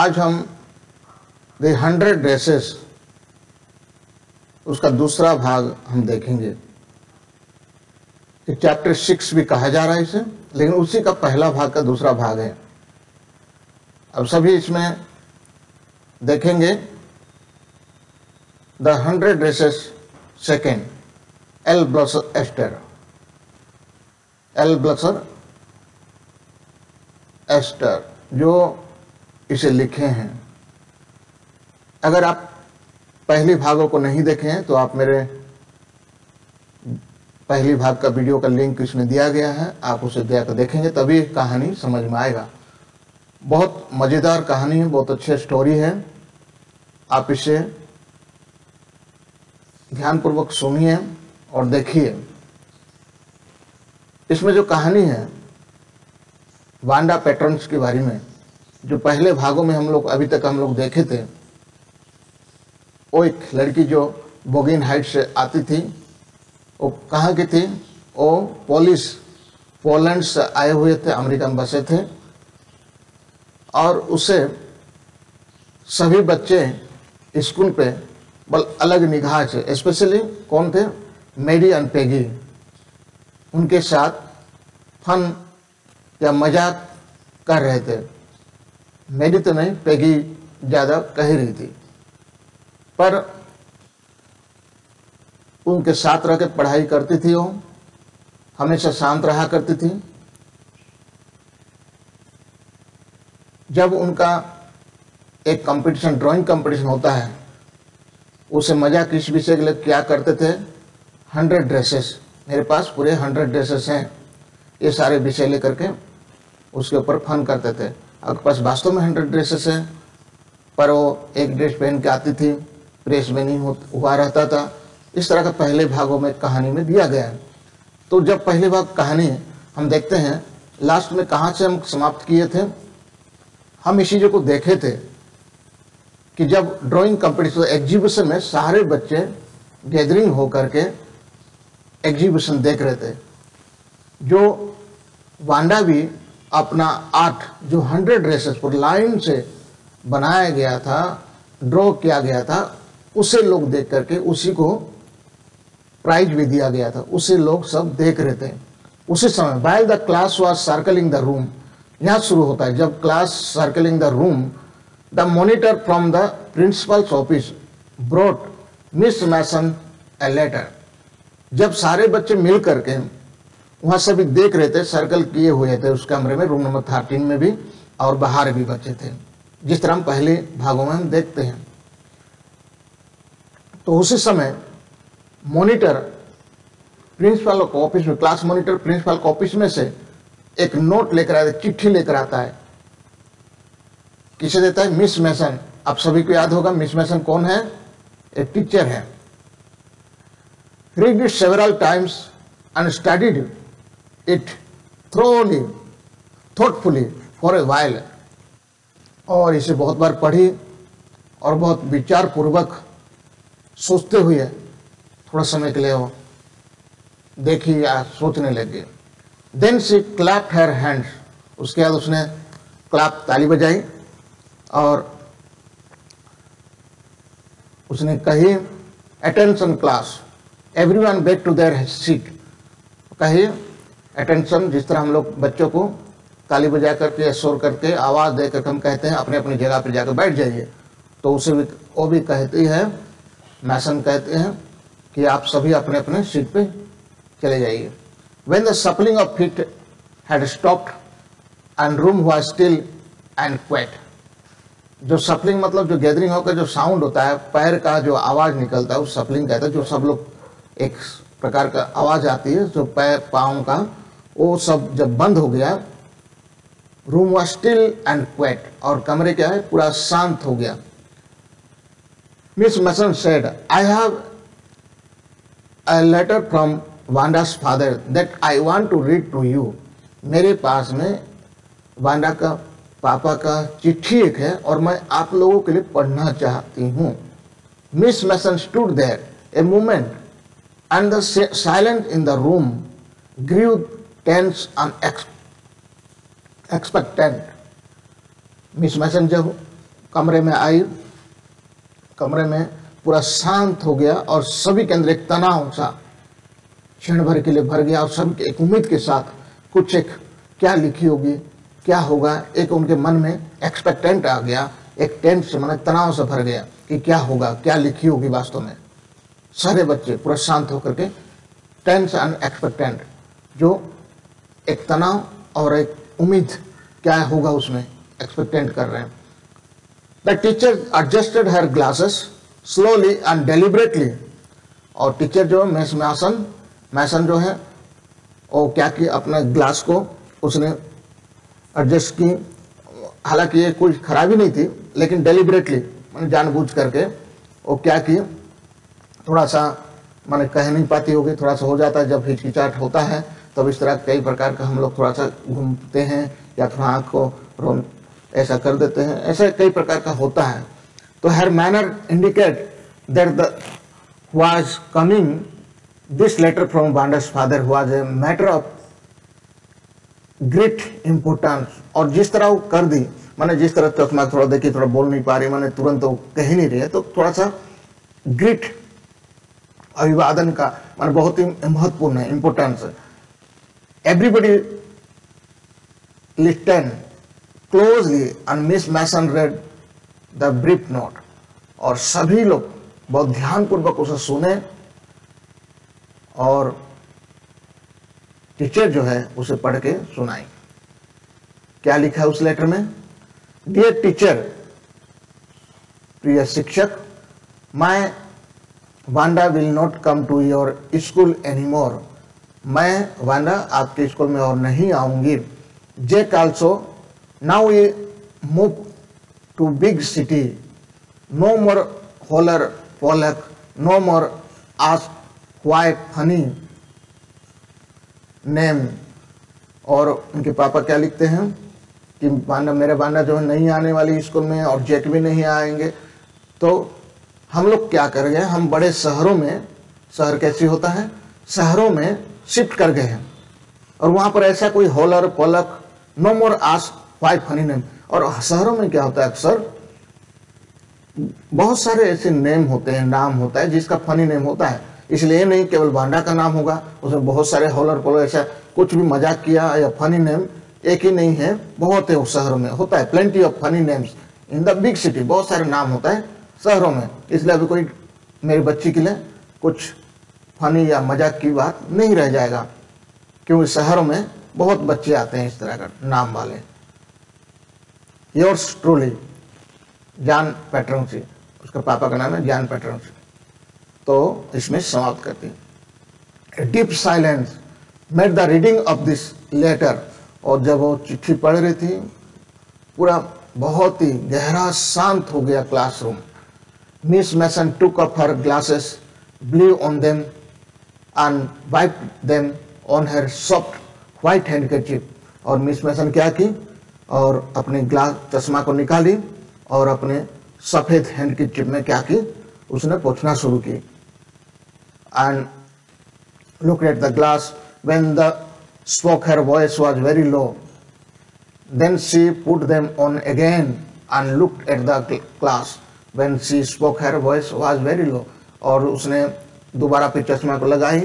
आज हम the hundred dresses उसका दूसरा भाग हम देखेंगे। चैप्टर सिक्स भी कहा जा रहा है इसे, लेकिन उसी का पहला भाग का दूसरा भाग है। अब सभी इसमें देखेंगे द हंड्रेड ड्रेसेस सेकेंड एल ब्लसर एस्टर एल ब्लसर एस्टर जो इसे लिखे हैं। अगर आप पहले भागों को नहीं देखे हैं तो आप मेरे पहली भाग का वीडियो का लिंक इसमें दिया गया है, आप उसे देकर देखेंगे, तभी कहानी समझ में आएगा। बहुत मज़ेदार कहानी है, बहुत अच्छी स्टोरी है। आप इसे ध्यानपूर्वक सुनिए और देखिए। इसमें जो कहानी है, वांडा पैटर्न्स के बारे में जो पहले भागों में हम लोग अभी तक हम लोग देखे थे, वो एक लड़की जो बोगिन हाइट से आती थी, वो कहाँ की थी? वो पोलिस, पोलैंड से आए हुए थे अमेरिका में बसे थे, और उसे सभी बच्चे स्कूल पे बल अलग निगाह से स्पेशली कौन थे? मेरी एंड पेगी। उनके साथ फन या मज़ाक कर रहे थे। मेरी तो नहीं, पेगी ज़्यादा कह रही थी। पर उनके साथ रह के पढ़ाई करती थी वो, हमेशा शांत रहा करती थी। जब उनका एक कंपटीशन ड्राइंग कंपटीशन होता है, उसे मज़ा किस विषय के लिए क्या करते थे? हंड्रेड ड्रेसेस मेरे पास पूरे हंड्रेड ड्रेसेस हैं। ये सारे विषय लेकर के उसके ऊपर फन करते थे। आपके पास वास्तव में हंड्रेड ड्रेसेस हैं, पर वो एक ड्रेस पहन के आती थी प्रेस में नहीं हुआ रहता था। इस तरह का पहले भागों में कहानी में दिया गया है। तो जब पहले भाग कहानी हम देखते हैं लास्ट में कहाँ से हम समाप्त किए थे, हम इस चीज़ों को देखे थे कि जब ड्राइंग कंपटीशन एग्जीबिशन में सारे बच्चे गैदरिंग होकर के एग्जीबिशन देख रहे थे, जो वांडा भी अपना आर्ट जो हंड्रेड ड्रेसेस पर लाइन से बनाया गया था, ड्रॉ किया गया था, उसे लोग देख करके उसी को प्राइज भी दिया गया था। उसे लोग सब देख रहे थे। उसी समय while the class was circling the room यहाँ शुरू होता है। जब class circling the room the monitor from the principal's office brought Miss Mason a letter जब सारे बच्चे मिल करके वहाँ सभी देख रहे थे सर्कल किए हुए थे उस कमरे में रूम नंबर थर्टीन में भी, और बाहर भी बच्चे थे। जिस तरह हम पहले भागों में हम देखते हैं। तो उसी समय मॉनिटर प्रिंसिपल ऑफ़िस में क्लास मॉनिटर प्रिंसिपल ऑफ़िस में से एक नोट लेकर आता है चिट्ठी लेकर आता है। किसे देता है? मिस मैसन आप सभी को याद होगा मिस मैसन कौन है? एक टीचर है। Read it several times and studied it thoroughly thoughtfully for a while और इसे बहुत बार पढ़ी और बहुत विचार पूर्वक सोचते हुए थोड़ा समय के लिए हो देखी या सोचने लगे। Then she clap her hand उसके बाद उसने क्लैप ताली बजाई और उसने कही attention class every one back to their seat कही अटेंशन जिस तरह हम लोग बच्चों को ताली बजा करके या शोर करके, आवाज़ दे करके हम कहते हैं, अपने अपनी जगह पर जाकर बैठ जाइए। तो उसे भी, वो भी कहती है, मैसन कहते हैं कि आप सभी अपने अपने सीट पे चले जाइए। When the shuffling of feet had stopped and room हुआ स्टिल एंड क्वेट जो सपलिंग मतलब जो गैदरिंग होकर जो साउंड होता है, पैर का जो आवाज़ निकलता है, उस सपलिंग कहता है, जो सब लोग एक प्रकार का आवाज़ आती है, जो पैर, पाँव का, वो सब जब बंद हो गया रूम हुआ स्टिल एंड क्वेट और कमरे क्या है, पूरा शांत हो गया Miss Mason said I have a letter from Vanda's father that I want to read to you. मेरे पास में वांडा का पापा का चिट्ठी एक है और मैं आप लोगों के लिए पढ़ना चाहती हूँ Miss Mason stood there a moment and the silent in the room grew tense and expectant Miss Mason कमरे में आई, कमरे में पूरा शांत हो गया और सभी के अंदर एक तनाव सा क्षण भर के लिए भर गया और सब एक उम्मीद के साथ कुछ एक क्या लिखी होगी, क्या होगा, एक उनके मन में एक्सपेक्टेंट आ गया, एक टेंट से मन तनाव से भर गया कि क्या होगा, क्या लिखी होगी वास्तव में। सारे बच्चे पूरा शांत होकर के टेंस एंड एक्सपेक्टेंट जो एक तनाव और एक उम्मीद क्या होगा उसमें एक्सपेक्टेंट कर रहे हैं। The teacher adjusted her glasses slowly and deliberately और टीचर जो है मैस मैसन मैसन जो है, वो क्या कि अपने ग्लास को उसने एडजस्ट की। हालाँकि ये कोई खराबी नहीं थी, लेकिन डेलिबरेटली मैंने जानबूझ करके वो क्या की थोड़ा सा, मैंने कह नहीं पाती होगी, थोड़ा सा हो जाता है, जब हिचकिचाट होता है, तब इस तरह कई प्रकार का हम लोग थोड़ा सा घूमते हैं, या थोड़ा आँख को रोन ऐसा कर देते हैं, ऐसा कई प्रकार का होता है। तो her manner indicate that the was coming, this letter from Banda's father was a matter of great importance और जिस तरह वो कर दी, मैंने जिस तरह चकमा थोड़ा देखी थोड़ा बोल नहीं पा रही, मैंने तुरंत वो कह नहीं रही है तो थोड़ा सा ग्रेट अभिवादन का मान बहुत ही महत्वपूर्ण है importance everybody listen closely and Miss Mason read the brief note और सभी लोग बहुत ध्यानपूर्वक उसे सुने और टीचर जो है उसे पढ़ के सुनाई। क्या लिखा है उस लेटर में? डियर टीचर प्रिय शिक्षक मैं Wanda will not come to your school anymore मैं वांडा आपके स्कूल में और नहीं आऊँगी। जेक ऑल्सो नाउ ये move to big city no more holler Polack no more ask why funny name और उनके पापा क्या लिखते हैं? कि बांडा मेरे बांडा जो है नहीं आने वाली स्कूल में और जेक भी नहीं आएँगे। तो हम लोग क्या कर गए हम बड़े शहरों में, शहर कैसे होता है? शहरों में शिफ्ट कर गए हैं। और वहाँ पर ऐसा कोई holler Polack no more ask five funny name और शहरों में क्या होता है अक्सर? बहुत सारे ऐसे नेम होते हैं, नाम होता है, जिसका फनी नेम होता है। इसलिए नहीं केवल बांडा का नाम होगा, उसमें बहुत सारे हॉलर पोलर ऐसा कुछ भी मज़ाक किया या फनी नेम एक ही नहीं है, बहुत है उस शहरों में। होता है plenty of funny names in the big city बहुत सारे नाम होता है। शहरों में। इसलिए अभी कोई मेरी बच्ची के लिए कुछ फनी या मज़ाक की बात नहीं रह जाएगा, क्योंकि शहरों में बहुत बच्चे आते हैं इस तरह का नाम वाले। योर्स ट्रूली जान से उसका पापा का नाम है पैटर्न से तो इसमें समाप्त करते हैं। Deep silence made the reading of this letter और जब वो चिट्ठी पढ़ रही थी, पूरा बहुत ही गहरा शांत हो गया classroom miss Mason took up her glasses blew on them and wipe them on her soft white handkerchief और मिस मैसन क्या की? और अपने ग्लास चश्मा को निकाली, और अपने सफ़ेद हैंड की चिप में क्या की? उसने पोछना शुरू की। And looked at the glass. When the spoke, her voice was very low. Then she put them on again and looked at the class when she spoke her voice was very low और उसने दोबारा फिर चश्मा को लगाई।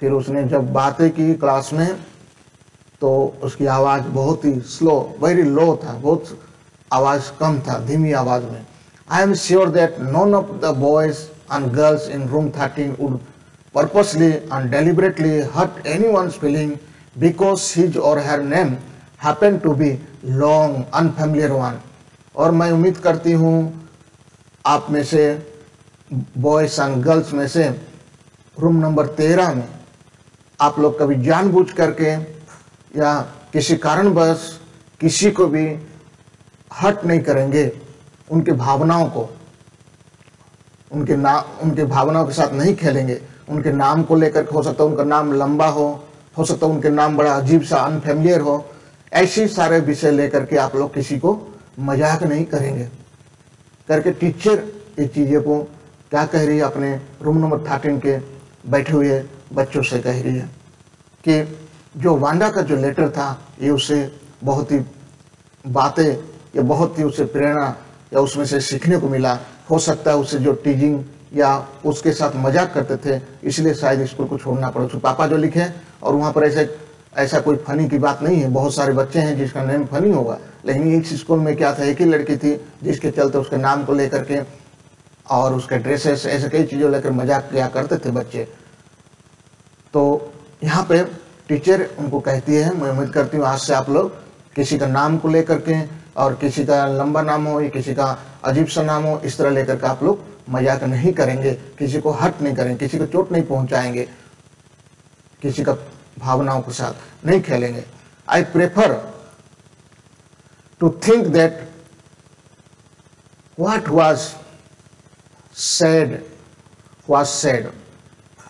फिर उसने जब बातें की क्लास में तो उसकी आवाज़ बहुत ही स्लो वेरी लो था, बहुत आवाज़ कम था, धीमी आवाज़ में। I am sure that none of the boys and girls in room thirteen would purposely and deliberately hurt any one feeling because his और her name happen to be long unfamiliar one और मैं उम्मीद करती हूँ आप में से boys and girls में से रूम नंबर तेरह में आप लोग कभी जानबूझ करके या किसी कारणवश किसी को भी हट नहीं करेंगे, उनके भावनाओं को, उनके नाम उनके भावनाओं के साथ नहीं खेलेंगे। उनके नाम को लेकर हो सकता है उनका नाम लंबा हो हो सकता है उनके नाम बड़ा अजीब सा अनफेमिलियर हो, ऐसे सारे विषय लेकर के आप लोग किसी को मज़ाक नहीं करेंगे। करके टीचर इस चीज़ों को क्या कह रही है, अपने रूम नंबर थर्टीन के बैठे हुए बच्चों से कह रही है कि जो वांडा का जो लेटर था, ये उसे बहुत ही बातें, या बहुत ही उसे प्रेरणा या उसमें से सीखने को मिला। हो सकता है उससे जो टीजिंग या उसके साथ मज़ाक करते थे, इसलिए शायद स्कूल को छोड़ना पड़ा। उसके पापा जो लिखे, और वहाँ पर ऐसे, ऐसा कोई फनी की बात नहीं है। बहुत सारे बच्चे हैं जिसका नेम फनी होगा। लेकिन इस स्कूल में क्या था, एक ही लड़की थी जिसके चलते उसके नाम को लेकर के और उसके ड्रेसेस, ऐसे कई चीज़ों लेकर मज़ाक किया करते थे बच्चे। तो यहाँ पे टीचर उनको कहती है, मैं उम्मीद करती हूँ आज से आप लोग किसी का नाम को लेकर के और किसी का लंबा नाम हो या किसी का अजीब सा नाम हो, इस तरह लेकर के आप लोग मज़ाक नहीं करेंगे। किसी को हट नहीं करेंगे, किसी को चोट नहीं पहुंचाएँगे, किसी का भावनाओं के साथ नहीं खेलेंगे। I prefer to think that what was said was said.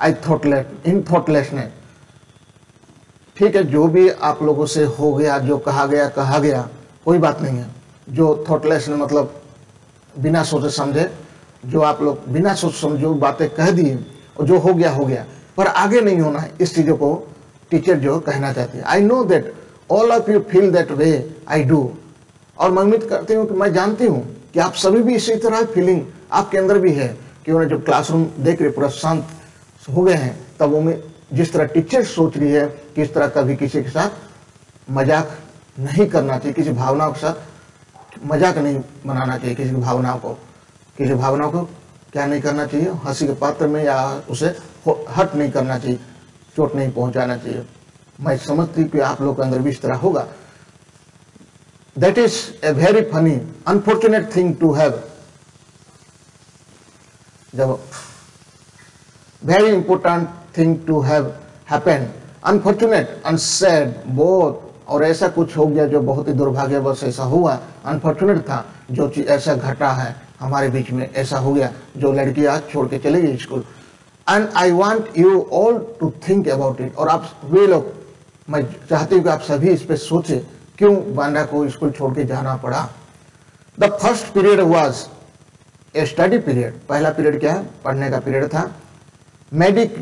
I thoughtless in thoughtlessness ठीक है, जो भी आप लोगों से हो गया, जो कहा गया कहा गया, कोई बात नहीं है। जो थॉटलेस ने मतलब बिना सोचे समझे, जो आप लोग बिना सोच समझो बातें कह दी और जो हो गया हो गया। पर आगे नहीं होना है, इस चीज़ों को टीचर जो कहना चाहती है। I know that all of you feel that way I do और मैं उम्मीद करती हूँ कि मैं जानती हूँ कि आप सभी भी इसी तरह फीलिंग आपके अंदर भी है कि उन्हें जब क्लासरूम देख रहे पूरा शांत हो गए हैं, तब वो जिस तरह टीचर सोच रही है कि इस तरह कभी किसी के साथ मज़ाक नहीं करना चाहिए, किसी भावनाओं के साथ मज़ाक नहीं बनाना चाहिए, किसी की भावनाओं को, किसी भावनाओं को क्या नहीं करना चाहिए, हँसी के पात्र में या उसे हट नहीं करना चाहिए, चोट नहीं पहुंचाना चाहिए। मैं समझती हूँ कि आप लोग के अंदर भी इस तरह होगा। That is a very funny unfortunate thing to have जब very important thing to have happen unfortunate unsaid both और ऐसा कुछ हो गया जो बहुत ही दुर्भाग्यवश ऐसा हुआ। अनफॉर्चुनेट था, जो चीज़ ऐसा घटा है, हमारे बीच में ऐसा हो गया, जो लड़की आज छोड़ के चले गई school. And I want you all to think about it और आप वे लोग, मैं चाहती हूँ कि आप सभी इस पर सोचे। क्यों बांडा को स्कूल छोड़ के जाना पड़ा? The first period was a study period पहला पीरियड क्या है? पढ़ने का पीरियड था। Maddie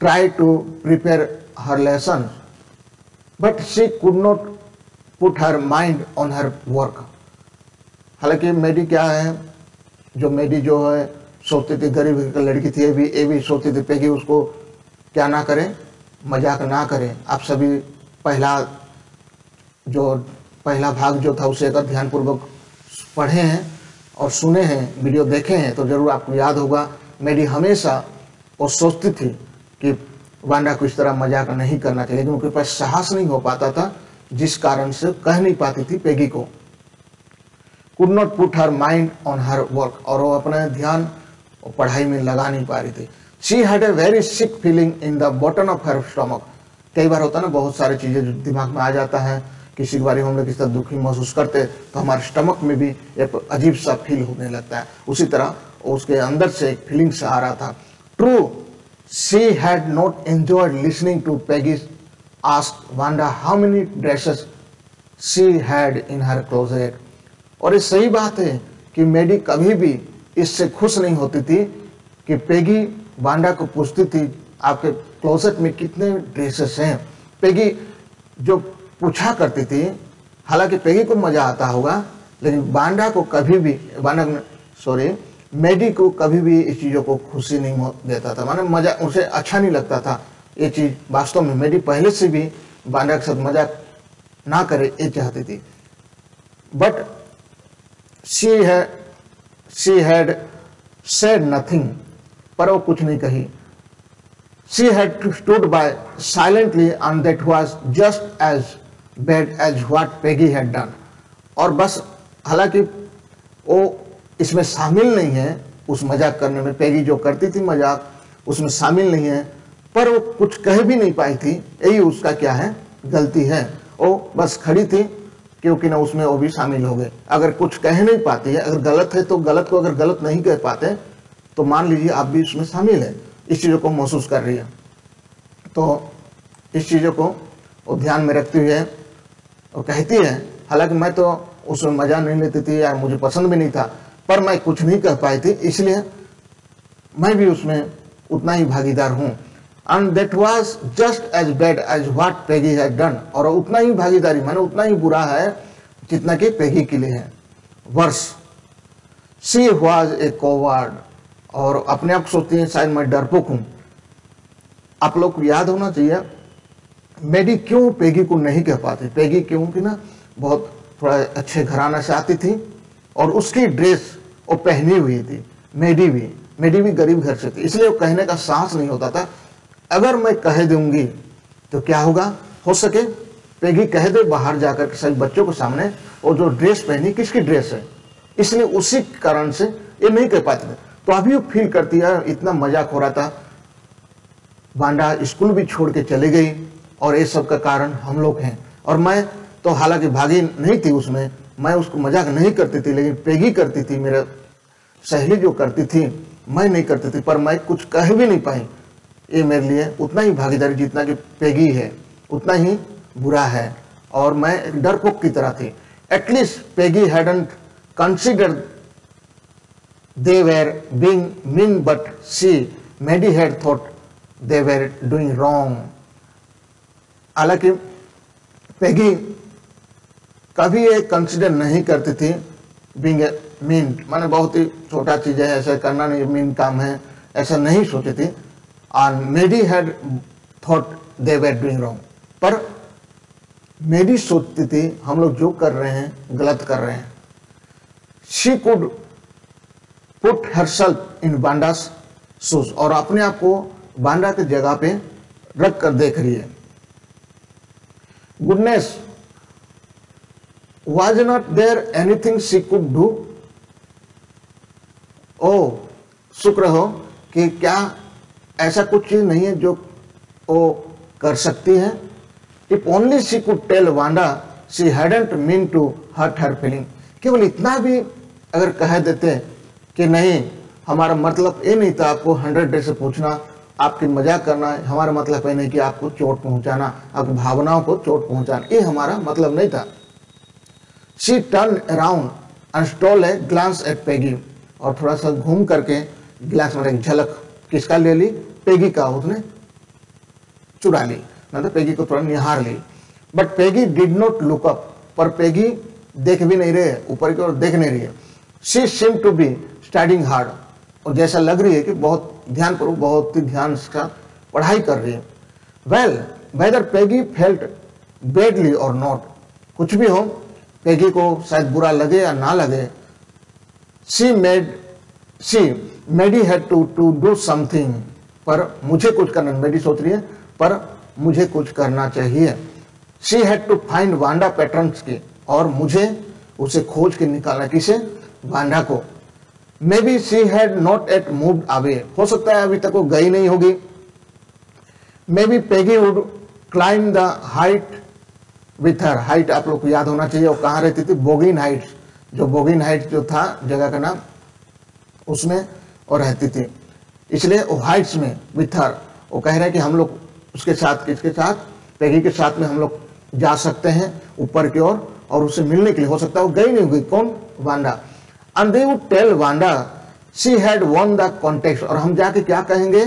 try to prepare her lesson but she could not put her mind on her work हालाँकि मेडी क्या है? जो मेडी जो है सोचती थी, गरीब लड़की थी, ये भी ये भी सोचती थी, पेगी उसको क्या ना करें? मज़ाक ना करें। आप सभी पहला जो पहला भाग जो था उसे अगर ध्यानपूर्वक पढ़े हैं और सुने हैं, वीडियो देखे हैं तो ज़रूर आपको याद होगा, मेरी हमेशा वो सोचती थी कि वांडा को इस तरह मज़ाक नहीं करना चाहिए। लेकिन उनके पास साहस नहीं हो पाता था, जिस कारण से कह नहीं पाती थी पेगी को। Could not put her mind on her work और वो अपना ध्यान पढ़ाई में लगा नहीं पा रही थी। She had a very sick feeling in the bottom of her stomach कई बार होता है ना, बहुत सारी चीज़ें दिमाग में आ जाता है किसी के बारे में हम लोग किसी तरह दुखी महसूस करते तो हमारे स्टमक में भी एक अजीब सा फील होने लगता है। उसी तरह उसके अंदर से एक फीलिंग से आ रहा था। True she had not enjoyed listening to Peggy's ask Wanda how many dresses she had in her closet और ये सही बात है कि मेडी कभी भी इससे खुश नहीं होती थी कि पेगी वांडा को पूछती थी, आपके क्लोजेट में कितने ड्रेसेस हैं? पेगी जो पूछा करती थी, हालाँकि पेगी को मज़ा आता होगा, लेकिन बांडा को कभी भी बांडा सॉरी मेडी को कभी भी इस चीज़ों को खुशी नहीं देता था। माने मज़ा उसे अच्छा नहीं लगता था। ये चीज़ वास्तव में मेडी पहले से भी बांडा के साथ मज़ाक ना करे, ये चाहती थी। बट सी है शी हैड सेड नथिंग पर वो कुछ नहीं कही। She had stood by silently and that was just as bad as what Peggy had done और बस, हालाँकि वो इसमें शामिल नहीं है, उस मज़ाक करने में। पेगी जो करती थी मज़ाक, उसमें शामिल नहीं है, पर वो कुछ कह भी नहीं पाई थी। यही उसका क्या है? गलती है। वो बस खड़ी थी, क्योंकि ना उसमें वो भी शामिल हो गए। अगर कुछ कह नहीं पाती है, अगर गलत है तो गलत को अगर गलत नहीं कह पाते तो मान लीजिए आप भी उसमें शामिल है। इस चीज़ों को महसूस कर रही है। तो इस चीज़ों को ध्यान में रखते हुए वो कहती है, हालाँकि मैं तो उसमें मज़ा नहीं लेती थी यार मुझे पसंद भी नहीं था, पर मैं कुछ नहीं कह पाई थी, इसलिए मैं भी उसमें उतना ही भागीदार हूँ। And that was just as bad as what Peggy had done और उतना ही भागीदारी, मैंने उतना ही बुरा है जितना कि पेगी के लिए है। वर्ष। सी वॉज़ ए कोवार्ड और अपने आप सोचती है, शायद मैं डरपोक हूँ। आप लोग को याद होना चाहिए मेडी क्यों पेगी को नहीं कह पाती? पेगी क्यों? कि ना, बहुत थोड़ा अच्छे घराना से आती थी और उसकी ड्रेस वो पहनी हुई थी, मेडी भी। मेडी भी गरीब घर से थी, इसलिए वो कहने का साहस नहीं होता था। अगर मैं कह दूँगी तो क्या होगा? हो सके? पेगी कह दे बाहर जाकर के सभी बच्चों के सामने वो जो ड्रेस पहनी, किसकी ड्रेस है? इसलिए उसी कारण से ये नहीं कह पाते थे। तो अभी वो फील करती है, इतना मज़ाक हो रहा था। बांडा स्कूल भी छोड़ के चले गई। और ये सब का कारण हम लोग हैं। और मैं तो हालाँकि भागी नहीं थी उसमें, मैं उसको मज़ाक नहीं करती थी, लेकिन पेगी करती थी, मेरा सहेली जो करती थी, मैं नहीं करती थी, पर मैं कुछ कह भी नहीं पाई। ये मेरे लिए उतना ही भागीदारी जितना कि पेगी है, उतना ही बुरा है। और मैं डरपोक की तरह थी। At least Peggy hadn't consider they were being mean but she Maddie had thought they were doing wrong हालाँकि पेगी कभी ये कंसिडर नहीं करती थी बींग मीन माने बहुत ही छोटा चीज़ है, ऐसा करना नहीं मीन काम है, ऐसा नहीं सोची थी। और Maddie had thought they were doing wrong पर मेरी सोचती थी, हम लोग जो कर रहे हैं, गलत कर रहे हैं। She could put herself in Wanda's shoes और अपने आप को बांडा की जगह पे रख कर देख रही है। Goodness was not there anything she could do? ओ शुक्र हो कि क्या ऐसा कुछ चीज़ नहीं है जो वो कर सकती है? If only she could tell Wanda she hadn't mean to hurt her feeling केवल इतना भी अगर कह देते कि नहीं, हमारा मतलब ये नहीं था आपको हंड्रेड डे से पूछना आपकी मज़ाक करना है हमारा मतलब ये नहीं कि आपको चोट पहुंचाना, आपकी भावनाओं को चोट पहुंचाना, ये हमारा मतलब नहीं था। She turn around and stole a glance at Peggy और थोड़ा सा घूम करके ग्लास में एक झलक, किसका ले ली? पेगी का, उसने चुरा ली। मतलब पेगी को थोड़ा निहार ली। But Peggy did not look up पर पेगी देख भी नहीं रहे, ऊपर की ओर देख नहीं रही। है she seem to be studying hard और जैसा लग रही है कि बहुत ध्यान करो, बहुत ही ध्यान का पढ़ाई कर रही है। Well whether Peggy felt badly और नॉट कुछ भी हो पेगी को शायद बुरा लगे या ना लगे she made she Maddie had to to do something पर मुझे कुछ करना मेडी सोच रही है, पर मुझे कुछ करना चाहिए। She had to find Wanda Petronski, और मुझे उसे खोज के निकालना किसे? वांडा को। May be she had not yet move away हो सकता है अभी तक वो गई नहीं होगी। May be Peggy would climb the height with her height आप लोग को याद होना चाहिए। वो कहाँ रहती थी? बोगिन हाइट्स जो बोगिन हाइट जो था जगह का नाम उसमें वो रहती थी। इसलिए वो हाइट्स में विथ हर वो कह रहे हैं कि हम लोग उसके साथ किसके साथ? पेगी के साथ में हम लोग जा सकते हैं ऊपर की ओर और, और उससे मिलने के लिए। हो सकता है वो गई नहीं हुई कौन? Wanda and they would tell Wanda she had won the contest और हम जाके क्या कहेंगे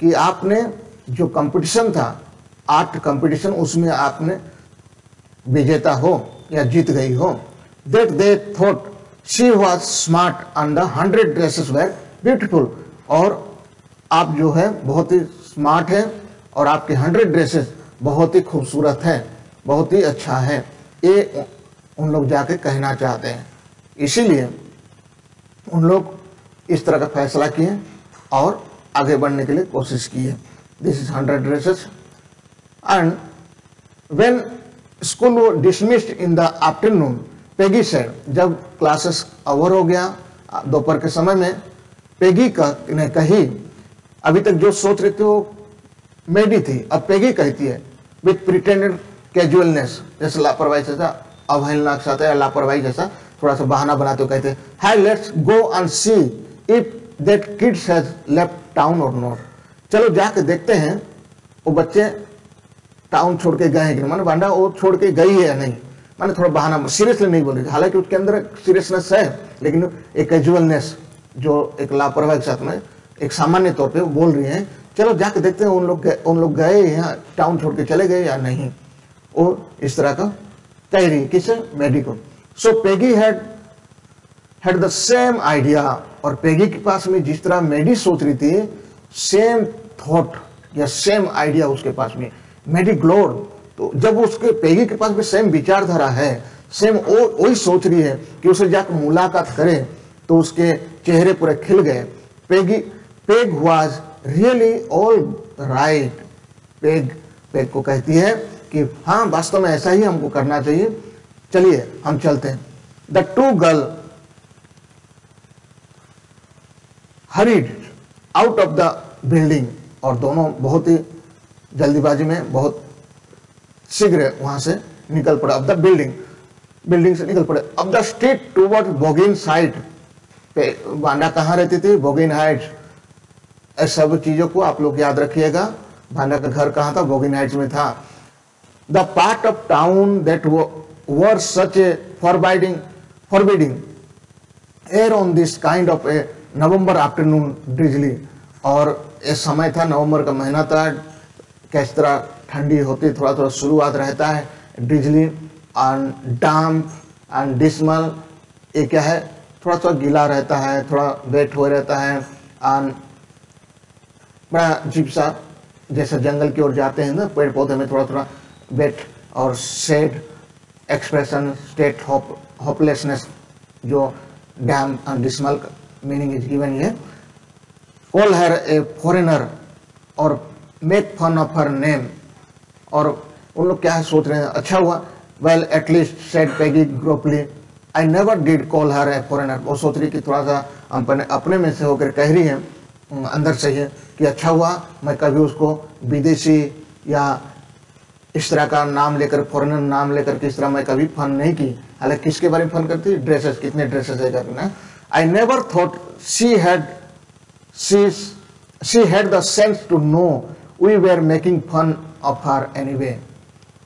कि आपने जो कंपटीशन था आर्ट कंपटीशन उसमें आपने विजेता हो या जीत गई हो। That they thought she was smart and the hundred dresses were beautiful और आप जो है, बहुत ही स्मार्ट है और आपके हंड्रेड ड्रेसेस बहुत ही खूबसूरत है, बहुत ही अच्छा है। ये उन लोग जाके कहना चाहते हैं। इसीलिए उन लोग इस तरह का फैसला किए और आगे बढ़ने के लिए कोशिश की है this is hundred dresses and when school वो dismissed in the afternoon Peggy said जब क्लासेस ओवर हो गया, दोपहर के समय में पेगी का ने कही, अभी तक जो सोच रहे थे वो मेडी थी। अब पेगी कहती है विथ प्रिटेंडेड कैजुअलनेस जैसे लापरवाही जैसा अवहेलना के साथ या लापरवाही जैसा थोड़ा सा बहाना बनाते हुए कहते hi let's go and see if that kids has left town और नॉट चलो जाके देखते हैं, वो बच्चे टाउन छोड़ के गए हैं कि माने बांडा वो छोड़ के गई है या नहीं? माने थोड़ा बहाना सीरियसली नहीं बोल हालाँकि उसके अंदर सीरियसनेस है, लेकिन एक कैजुअलनेस जो एक लापरवाही के साथ में एक सामान्य तौर पे बोल रही है, चलो जाके देखते हैं, उन लोग उन लोग गए यहाँ टाउन छोड़ के चले गए या नहीं? वो इस तरह का कह रही किसे मेडी को so Peggy had had the same idea और पेगी के पास में जिस तरह मेडी सोच रही थी सेम थॉट या सेम आइडिया उसके पास में। मेडी ग्लोर तो जब उसके पेगी के पास में सेम विचारधारा है सेम वही सोच रही है कि उसे जाकर मुलाकात करे तो उसके चेहरे पूरे खिल गए। Peggy Peg was really all right Peg Peg को कहती है कि हाँ वास्तव में ऐसा ही हमको करना चाहिए। चलिए, हम चलते हैं। The two girl hurried out of the building और दोनों बहुत ही जल्दीबाजी में बहुत शीघ्र वहाँ से निकल पड़े। ऑफ़ द बिल्डिंग बिल्डिंग से निकल पड़े। अब the street toward Boggins side पे बांडा कहाँ रहती थी? बोगिन हाइट्स इस सब चीज़ों को आप लोग याद रखिएगा। बांडा का घर कहाँ था? बोगिन हाइट्स में था। The part of town that wore such a forbidding forbidding air on this kind of a November afternoon drizzly और ये समय था, नवंबर का महीना था, किस तरह ठंडी होती थोड़ा थोड़ा शुरुआत रहता है drizzly and damp and dismal ये क्या है थोड़ा थोड़ा गीला रहता है, थोड़ा वेट हो रहता है एंड बड़ा अजीब सा, जैसे जंगल की ओर जाते हैं ना पेड़ पौधे में थोड़ा थोड़ा वेट और shade expression state hope hopelessness जो damn dismal meaning is given ये कॉल हर ए फॉरेनर और make fun of her name और उन लोग क्या सोच रहे हैं? अच्छा हुआ। Well at least said Peggy gruffly I never did call her a foreigner वो सोच रही कि थोड़ा सा अपने अपने में से होकर कह रही है अंदर से ही, कि अच्छा हुआ, मैं कभी उसको विदेशी या इस तरह का नाम लेकर फॉरेनर नाम लेकर किस तरह मैं कभी फन नहीं की। हालाँकि किसके बारे में फन करती ड्रेसेस कितने ड्रेसेस है करना। I never thought she had she she had the sense to know we were making fun of her anyway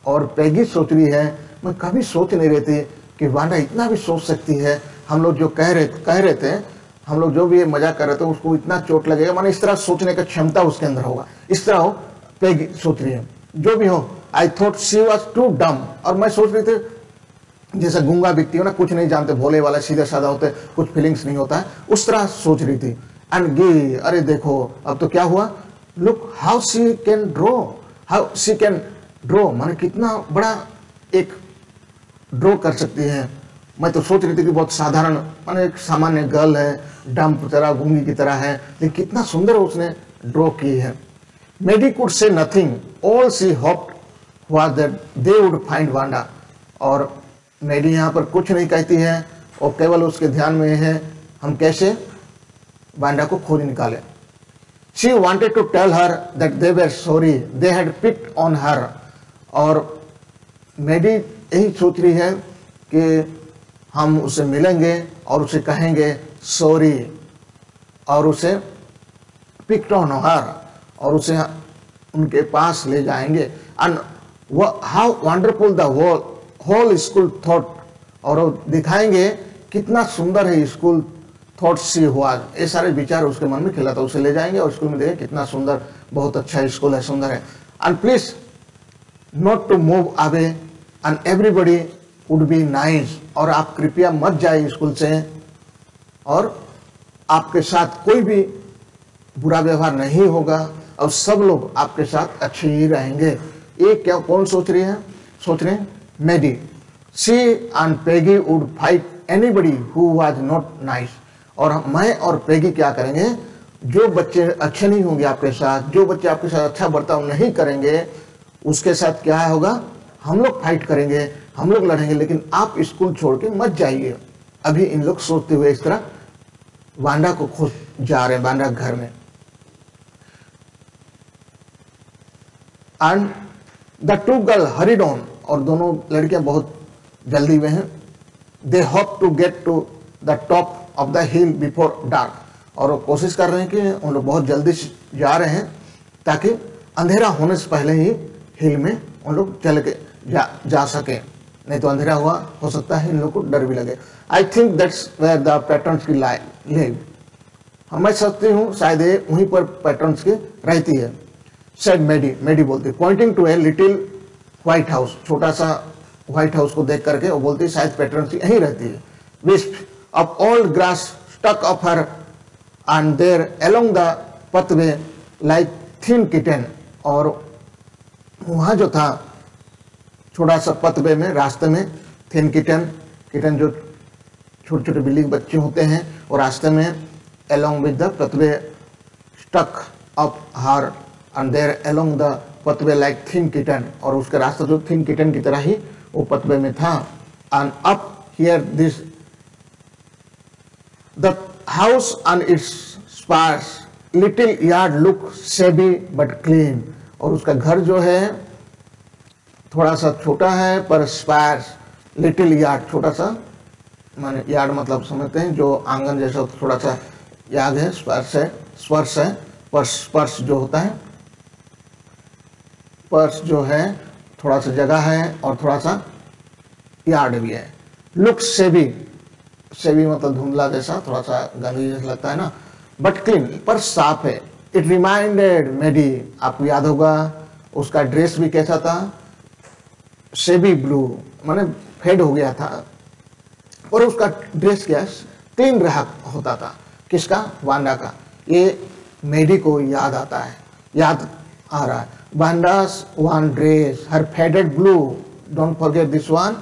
और पैगी सोच रही है, मैं कभी सोच नहीं रही थी कि वांडा इतना भी सोच सकती है। हम लोग जो कह रहे कह रहे थे, हम लोग जो भी मज़ाक कर रहे थे, उसको इतना चोट लगेगा। माने इस तरह सोचने का क्षमता उसके अंदर होगा। इस तरह हो पैगी सोच रही है। जो भी हो I thought she was too dumb और मैं सोच रही थी, जैसे गूँगा व्यक्ति हो ना, कुछ नहीं जानते, भोले वाला, सीधा साधा होते, कुछ फीलिंग्स नहीं होता है। उस तरह सोच रही थी। एंड गे, अरे देखो, अब तो क्या हुआ? Look how she can draw how she can draw माने कितना बड़ा एक ड्रॉ कर सकती है। मैं तो सोच रही थी कि बहुत साधारण, माने एक सामान्य गर्ल है डम्प तरह, गूँगी की तरह है, लेकिन कितना सुंदर उसने ड्रॉ की है। Maddie could say nothing all she hoped was that they would find Wanda और मेडी यहाँ पर कुछ नहीं कहती है, और केवल उसके ध्यान में है, हम कैसे वांडा को खोज निकालें। She wanted to tell her that they were sorry, they had picked on her और मेडी यही सोच रही है कि हम उसे मिलेंगे और उसे कहेंगे सॉरी और उसे पिक्ड ऑन हर और उसे उनके पास ले जाएँगे। And how wonderful the whole whole school thought और दिखाएँगे कितना सुंदर है स्कूल थॉट सी हुआ। ये सारे विचार उसके मन में खिला था। उसे ले जाएँगे और स्कूल में देखें कितना सुंदर, बहुत अच्छा स्कूल है, सुंदर है। And please not to move away and everybody would be nice और आप कृपया मत जाए स्कूल से। और आपके साथ कोई भी बुरा व्यवहार नहीं होगा। और सब लोग आपके साथ अच्छे ही रहेंगे। ये क्या, कौन सोच रही है? सोच रहे हैं Maddie she and Peggy would fight anybody who was not nice और मैं और पेगी क्या करेंगे? जो बच्चे अच्छे नहीं होंगे आपके साथ, जो बच्चे आपके साथ अच्छा बर्ताव नहीं करेंगे, उसके साथ क्या होगा? हम लोग फाइट करेंगे, हम लोग लड़ेंगे, लेकिन आप स्कूल छोड़ के मत जाइए। अभी इन लोग सोचते हुए इस तरह वांडा को खोज जा रहे हैं, वांडा घर में। And the two girl hurried on, और दोनों लड़कियाँ बहुत जल्दी में हैं। They hope to get to the top of the hill before dark और वो कोशिश कर रहे हैं कि उन लोग बहुत जल्दी जा रहे हैं, ताकि अंधेरा होने से पहले ही हिल में उन लोग चल के जा जा सके। नहीं तो अंधेरा हुआ, हो सकता है इन लोग को डर भी लगे। I think that's where the Petronski हम मैं सोचती हूँ, शायद ये वहीं पर पैटर्न्स की रहती है। सेड मेडी मेडी बोलती pointing to a little white house छोटा सा व्हाइट हाउस को देख करके वो बोलती है, शायद पैटर्न यहीं रहती है। Wisp of old grass stuck up her and there along the pathway like thin kitten और वहाँ जो था, छोटा सा पतवे में, रास्ते में थिन किटन किटन जो छोटे छोटे बिल्ली के बच्चे होते हैं और रास्ते में along with the pathway stuck up her and there along the pathway like thin kitten और उसका रास्ता जो थिन किटन की तरह ही वो पथवे में था। And up here this the house and it's sparse little yard look shabby but clean और उसका घर जो है, थोड़ा सा छोटा है, पर स्पार्स लिटिल यार्ड छोटा सा, मान यार्ड मतलब समझते हैं, जो आँगन जैसा थोड़ा सा याद है स्पर्श है स्पर्श है, पर स्पर्श जो होता है पर्स जो है थोड़ा सा जगह है और थोड़ा सा यार्ड भी है। लुक से भी मतलब धुंधला जैसा थोड़ा सा गंदी जैसा लगता है ना? बट क्लीन पर साफ़ है। इट रिमाइंडेड मेडी आपको याद होगा, उसका ड्रेस भी कैसा था? सेबी ब्लू माने फेड हो गया था। और उसका ड्रेस क्या क्लीन रहा, होता था। किसका? वांडा का। ये मेडी को याद आता है। याद आ रहा है। Wanda's one dress, her faded blue don't forget this one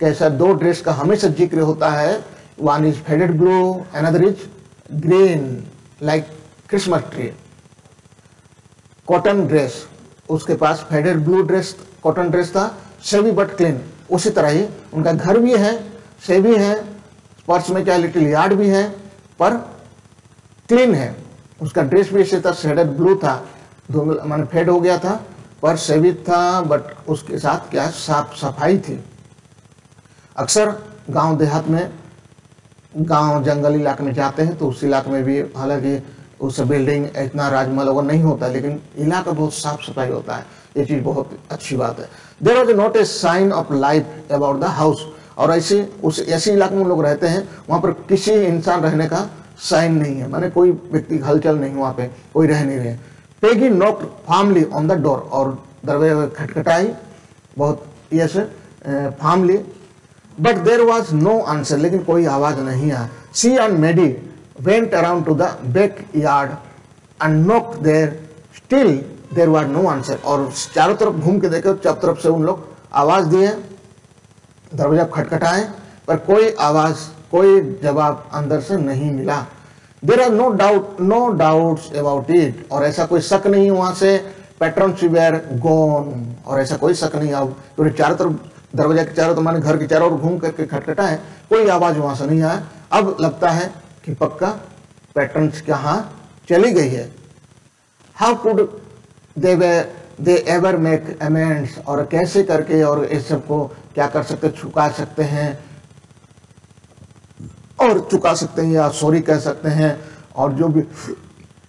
कैसा दो ड्रेस का हमेशा ज़िक्र होता है। One is faded blue another is green like Christmas tree cotton dress उसके पास faded blue dress cotton dress था सेवी बट क्लीन उसी तरह ही उनका घर भी है सेवी है, पर्स में क्या लिटिल यार्ड भी है, पर क्लीन है। उसका ड्रेस भी इसी तरह शेडेड ब्लू था। मान फेड हो गया था, पर सेवित था बट उसके साथ क्या साफ़ सफ़ाई थी। अक्सर गाँव देहात में, गाँव जंगल इलाके में जाते हैं तो उस इलाके में भी, हालाँकि उस बिल्डिंग इतना राजमहल वगैरह नहीं होता, लेकिन इलाका बहुत साफ़ सफ़ाई होता है। ये चीज़ बहुत अच्छी बात है। There was not a sign of life about the house और ऐसे, उस, ऐसे इलाके में लोग रहते हैं, वहाँ पर किसी इंसान रहने का साइन नहीं है। माने कोई व्यक्ति हलचल नहीं, वहाँ पे कोई रह नहीं रहे। Peggy knock formally on the door और दरवाजे खटखटाई, बहुत ये से formally but there was no answer लेकिन कोई आवाज़ नहीं आया। She and Maddie went around to the back yard and knock there still there was no answer और चारों तरफ़ घूम के देखे, चारों तरफ़ से उन लोग आवाज़ दिए, दरवाज़ा खटखटाए, पर कोई आवाज़, कोई जवाब अंदर से नहीं मिला। There are no doubt no doubt about it और ऐसा कोई शक नहीं वहाँ से पैटर्न वेयर गोन और ऐसा कोई शक नहीं आओ क्योंकि चारों तरफ़, दरवाज़ा के चारों तो माने घर के चारों ओर घूम करके खटखटाए। कोई आवाज़ वहाँ से नहीं आया। अब लगता है कि पक्का पैटर्न कहाँ चली गई है। How could they way they ever make amends और कैसे करके और इस सबको क्या कर सकते चुका सकते हैं? और चुका सकते हैं या सॉरी कह सकते हैं। और जो भी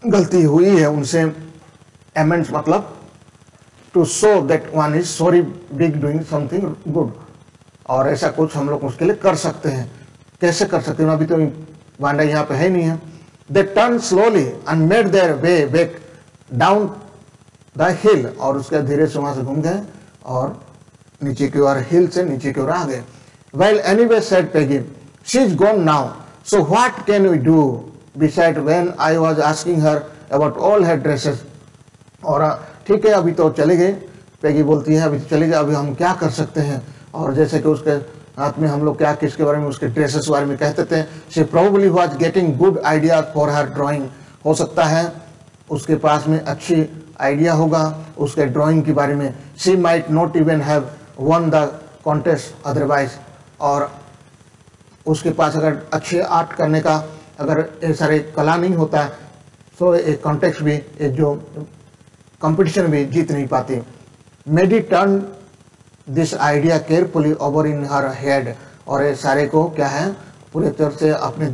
गलती हुई है, उनसे अमेंड्स मतलब to show that one is sorry by doing something good और ऐसा कुछ हम लोग उसके लिए कर सकते हैं। कैसे कर सकते हैं? अभी तो वांडा यहाँ पे है नहीं है। They turn slowly and made their way back down the hill और उसके धीरे से वहाँ से घूम गए और नीचे की ओर हिल से नीचे की ओर आ गए। Well anyway said Peggy she is gone now so what can we do besides when I was asking her about all her dresses और, ठीक है, अभी तो चले गए। पेगी बोलती है, अभी तो चले गए, अभी हम क्या कर सकते हैं? और जैसे कि उसके हाथ में हम लोग क्या, किसके बारे में उसके ड्रेसेस बारे में कहते थे she probably was getting good idea for her drawing हो सकता है उसके पास में अच्छी आइडिया होगा उसके ड्राइंग के बारे में। She might not even have won the contest otherwise और उसके पास अगर अच्छे आर्ट करने का अगर ये सारे कला नहीं होता है तो एक कॉन्टेक्स्ट भी एक जो कंपटीशन भी जीत नहीं पाती। Maddie turn this idea carefully over in her head और ये सारे को क्या है, पूरे तरह से अपने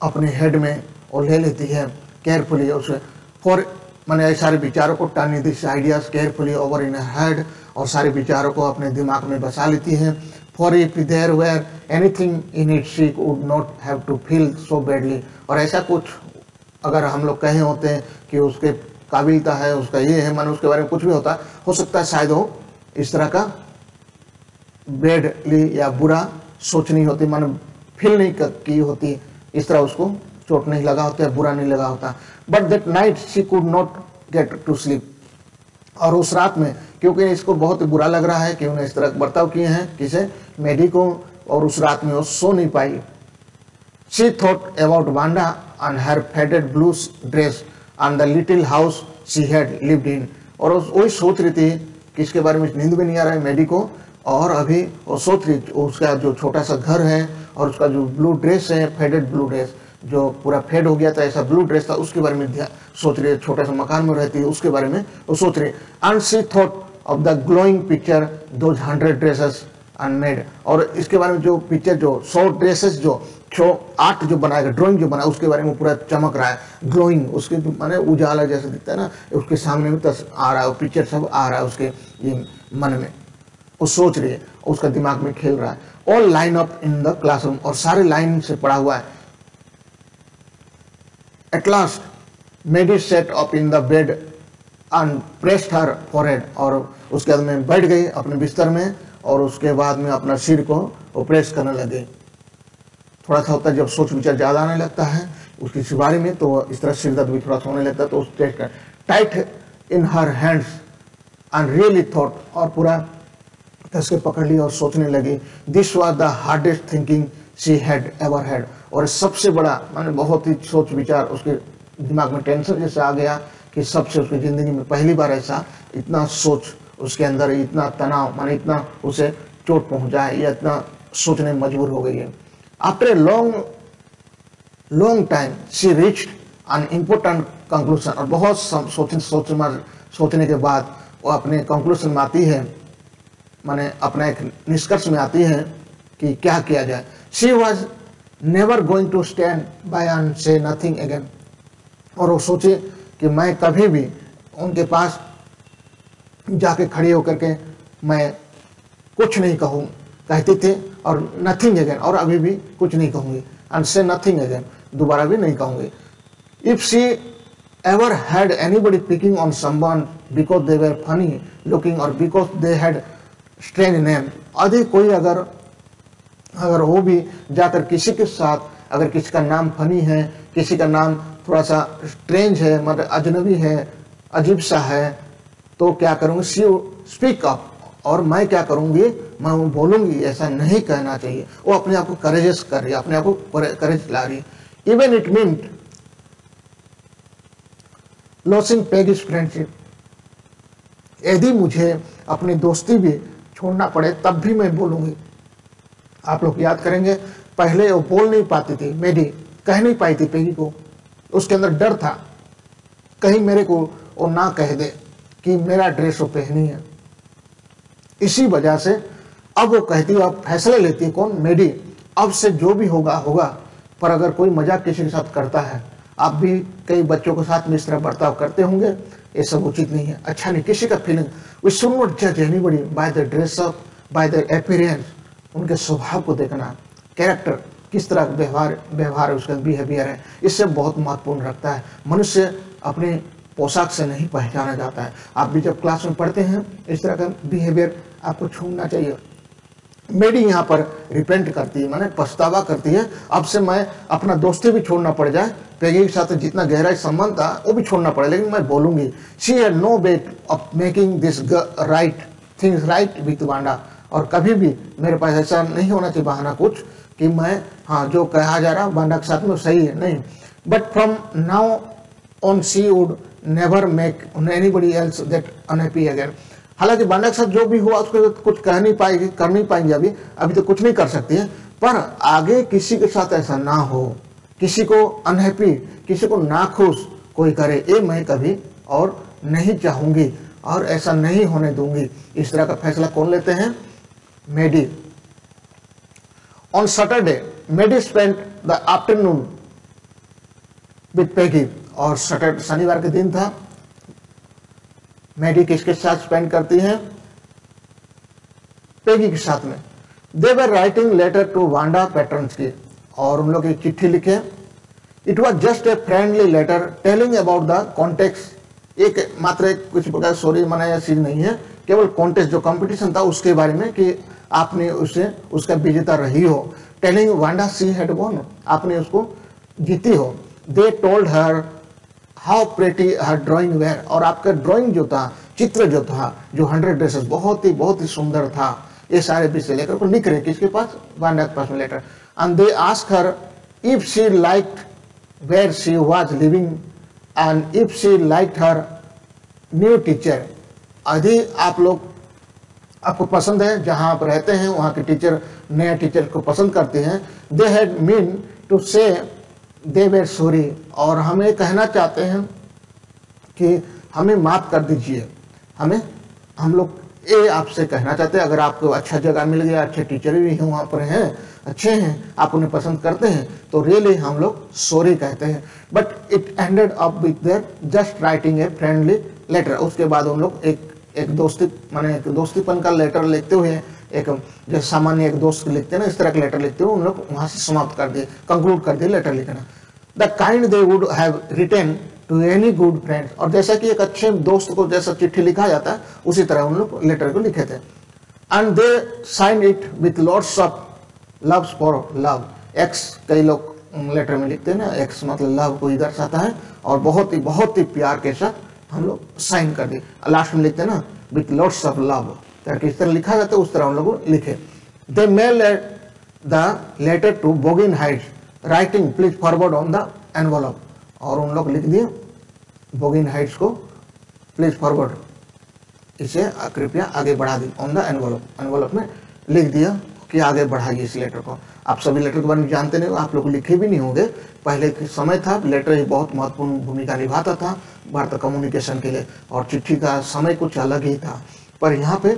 अपने हेड में और ले लेती है केयरफुली उसे। फॉर मैंने ये सारे विचारों को turn this ideas carefully over in head और सारे विचारों को अपने दिमाग में बसा लेती है। For if there were anything in it she would not have to feel so badly और ऐसा कुछ अगर हम लोग कहे होते हैं कि उसके काबिलता है, उसका ये है, मन, उसके बारे में कुछ भी होता, हो सकता है शायद हो इस तरह का बेडली या बुरा सोच नहीं होती, माने फील नहीं की होती, इस तरह उसको चोट नहीं लगा होता बुरा नहीं लगा होता। But that night she could not get to sleep और उस रात में क्योंकि इसको बहुत बुरा लग रहा है कि उन्हें इस तरह बर्ताव किए हैं किसे मेडी को और उस रात में वो सो नहीं पाई। She thought about Wanda and her faded blue dress and the little house she had lived in और वही सोच रही थी कि इसके बारे में नींद भी नहीं आ रहा है मेडी को। और अभी वो सोच रही उसका जो छोटा सा घर है और उसका जो ब्लू ड्रेस है फेडेड ब्लू ड्रेस जो पूरा फेड हो गया था, ऐसा ब्लू ड्रेस था, उसके बारे में सोच रही है, छोटा सा मकान में रहती है, उसके बारे में वो सोच रही and she thought of the glowing picture those hundred dresses unmade और इसके बारे में जो पिक्चर जो सौ ड्रेसेस जो छो आर्ट जो बनाएगा ड्राइंग जो बना उसके बारे में पूरा चमक रहा है। ग्लोइंग उसके माने उजाला जैसे दिखता है ना, उसके सामने में तस आ रहा है पिक्चर सब आ रहा है उसके, ये मन में। वो सोच रही है, उसका दिमाग में खेल रहा है। All line up in the classroom और सारे लाइन से पढ़ा हुआ है। At last Maddie sat up in the bed and pressed her forehead और उसके बाद में बैठ गई अपने बिस्तर में और उसके बाद में अपना सिर को वो प्रेस करने लगे। थोड़ा सा होता है जब सोच विचार ज़्यादा आने लगता है, उसकी शिवारी में तो इस तरह सिर दर्द भी थोड़ा सा होने लगता है तो उस test tight in her hands and really thought और पूरा कस के पकड़ ली और सोचने लगी। This was the hardest thinking she had ever had और सबसे बड़ा, मैंने बहुत ही सोच विचार उसके दिमाग में टेंशन जैसे आ गया। कि सबसे उसकी ज़िंदगी में पहली बार ऐसा इतना सोच उसके अंदर इतना तनाव, माने इतना उसे चोट पहुँचा है या इतना सोचने मजबूर हो गई है। After a long long time she reached an important conclusion और बहुत सोचने सोचने सोचने के बाद वो अपने कंक्लूजन में आती है, माने अपना एक निष्कर्ष में आती है कि क्या किया जाए। She was never going to stand by and say nothing again और वो सोचे कि मैं कभी भी उनके पास जाके खड़े होकर के मैं कुछ नहीं कहूँ। कहती थे और नथिंग अगेन और अभी भी कुछ नहीं कहूँगी। एंड से नथिंग अगेन दोबारा भी नहीं कहूँगी। If she ever had anybody picking on someone because they were funny looking और because they had strange name आदि कोई अगर अगर वो भी जाकर किसी के साथ, अगर किसी का नाम फनी है, किसी का नाम थोड़ा सा स्ट्रेंज है मतलब अजनबी है, अजीब सा है तो क्या करूँगी? सी स्पीक अप और मैं क्या करूँगी? मैं वो बोलूँगी, ऐसा नहीं कहना चाहिए। वो अपने आप को करेजेस कर रही है, अपने आप को करेज ला रही है। Even it mean losing Peggy's friendship यदि मुझे अपनी दोस्ती भी छोड़ना पड़े, तब भी मैं बोलूँगी। आप लोग याद करेंगे, पहले वो बोल नहीं पाती थी मेरी कह नहीं पाई थी पेगी को। उसके अंदर डर था। कहीं मेरे को वो ना कह दे कि मेरा ड्रेस वो पहनी है। इसी वजह से अब वो कहती है, अब फैसले लेती है कौन? मेडी अब से जो भी होगा होगा। पर अगर कोई मज़ाक किसी के साथ करता है, आप भी कई बच्चों के साथ में इस तरह बर्ताव करते होंगे, ये सब उचित नहीं है। अच्छा नहीं, किसी का फीलिंग वी शुड नॉट जज anybody by the dress up by the appearance उनके स्वभाव को देखना कैरेक्टर किस तरह का व्यवहार व्यवहार है, उसका बिहेवियर है, इससे बहुत महत्वपूर्ण रखता है। मनुष्य अपने पोशाक से नहीं पहचाना जाता है। आप भी जब क्लास में पढ़ते हैं, इस तरह का बिहेवियर आपको छोड़ना चाहिए। मेरी यहाँ पर रिपेंट करती है, मैंने पछतावा करती है। अब से मैं अपना दोस्ती भी छोड़ना पड़ जाए पेगी के साथ जितना गहरा संबंध था, वो भी छोड़ना पड़े, लेकिन मैं बोलूँगी she had no bet of making this right things right with Wanda और कभी भी मेरे पास ऐसा नहीं होना चाहिए बहाना कुछ। कि मैं हाँ जो कहा जा रहा वांडा के साथ में सही है, नहीं। But from now on she would never make anybody else that unhappy again हालाँकि बांडा साथ जो भी हुआ, उसको कुछ कह नहीं पाएगी, कर नहीं पाएँगे अभी। अभी तो कुछ नहीं कर सकती है। पर आगे किसी के साथ ऐसा ना हो, किसी को अनहैप्पी किसी को नाखुश कोई करे, ये मैं कभी और नहीं चाहूँगी और ऐसा नहीं होने दूँगी। इस तरह का फैसला कौन लेते हैं? Maddie on Saturday Maddie spend the afternoon with Peggy और सैटरडे शनिवार के दिन था। मेडी किसके साथ स्पेंड करती हैं? पेगी के साथ में। They were writing letter to Wanda Petronski और उन लोग एक चिट्ठी लिखे। It was just a friendly letter telling about the contest एक मात्र एक कुछ प्रकार सॉरी मनाया चीज़ नहीं है। केवल कॉन्टेस्ट जो कंपटीशन था, उसके बारे में कि आपने उसे, उसका विजेता रही हो। Telling Wanda she had won आपने उसको जीती हो। They told her how pretty her drawing were और आपका ड्राइंग जो था, चित्र जो था, जो हंड्रेड ड्रेसेस बहुत ही बहुत ही सुंदर था। ये सारे विषय लेकर को लिख रहे, किसके पास? वांडा के पास में letter and they ask her if she like where she was living and if she like her new teacher यदि आप लोग आपको पसंद है, जहाँ आप रहते हैं, वहाँ के टीचर नया टीचर को पसंद करते हैं। दे हैड मीन टू से दे वेर सॉरी और हमें कहना चाहते हैं कि हमें माफ़ कर दीजिए। हमें, हम लोग ये आपसे कहना चाहते हैं, अगर आपको अच्छा जगह मिल गया, अच्छे टीचर भी हैं, वहाँ पर हैं, अच्छे हैं, आप उन्हें पसंद करते हैं तो रियली हम लोग सॉरी कहते हैं। But it ended up with their just writing a friendly letter उसके बाद हम लोग एक एक दोस्ती, माने एक दोस्तीपन का लेटर लिखते हुए, एक जैसे सामान्य एक दोस्त लिखते ना, इस तरह का लेटर लिखते हुए, उन लोग वहाँ से समाप्त कर दिए कंक्लूड कर दिए लेटर लिखना। The kind they would have written to any good friend और जैसा कि एक अच्छे दोस्त को जैसा चिट्ठी लिखा जाता है उसी तरह उन लोग लेटर को लिखे थे। And they sign it with lots of loves for love x कई लोग लेटर में लिखते हैं ना एक्स मतलब लव को ही दर्शाता है, और बहुत ही बहुत ही प्यार के साथ हम लोग साइन कर दिए लास्ट में लिखते ना विथ लॉट्स ऑफ़ लव करके इस तरह लिखा जाता है उस तरह हम लोग लिखे। They mail the letter to Boggins Heights writing please forward on the envelope और उन लोग लिख दिए बोगिन हाइट्स को प्लीज़ फॉरवर्ड इसे कृपया आगे बढ़ा दी ऑन द एनवलप एनवलप में लिख दिया कि आगे बढ़ाइए इस लेटर को। आप सभी लेटर के बारे में जानते नहीं हो, आप लोग लिखे भी नहीं होंगे। पहले के समय था लेटर ही बहुत महत्वपूर्ण भूमिका निभाता था। वार्ता कम्युनिकेशन के लिए और चिट्ठी का समय कुछ अलग ही था। पर यहाँ पे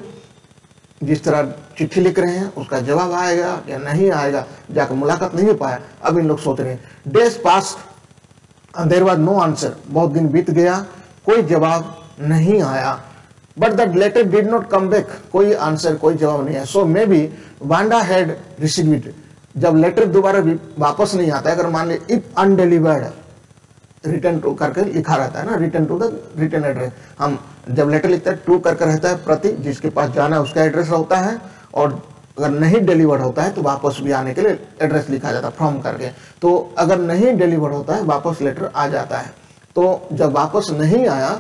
जिस तरह चिट्ठी लिख रहे हैं, उसका जवाब आएगा या नहीं आएगा, जाकर मुलाकात नहीं हो पाया। अब इन लोग सोच रहे हैं। Days pass, there was no answer. बहुत दिन बीत गया, कोई जवाब नहीं आया। But that letter did not come back कोई आंसर, कोई जवाब नहीं है so maybe Wanda had receive जब लेटर दोबारा वापस नहीं आता है, अगर मान ली इफ़ अनडिलीवर्ड रिटर्न टू करके लिखा रहता है ना, return to the return address हम जब लेटर लिखते हैं, टू करके रहता है प्रति, जिसके पास जाना है उसका एड्रेस होता है, और अगर नहीं डिलीवर्ड होता है तो वापस भी आने के लिए एड्रेस लिखा जाता है फॉर्म करके। तो अगर नहीं डिलीवर्ड होता है, वापस लेटर आ जाता है। तो जब वापस नहीं आया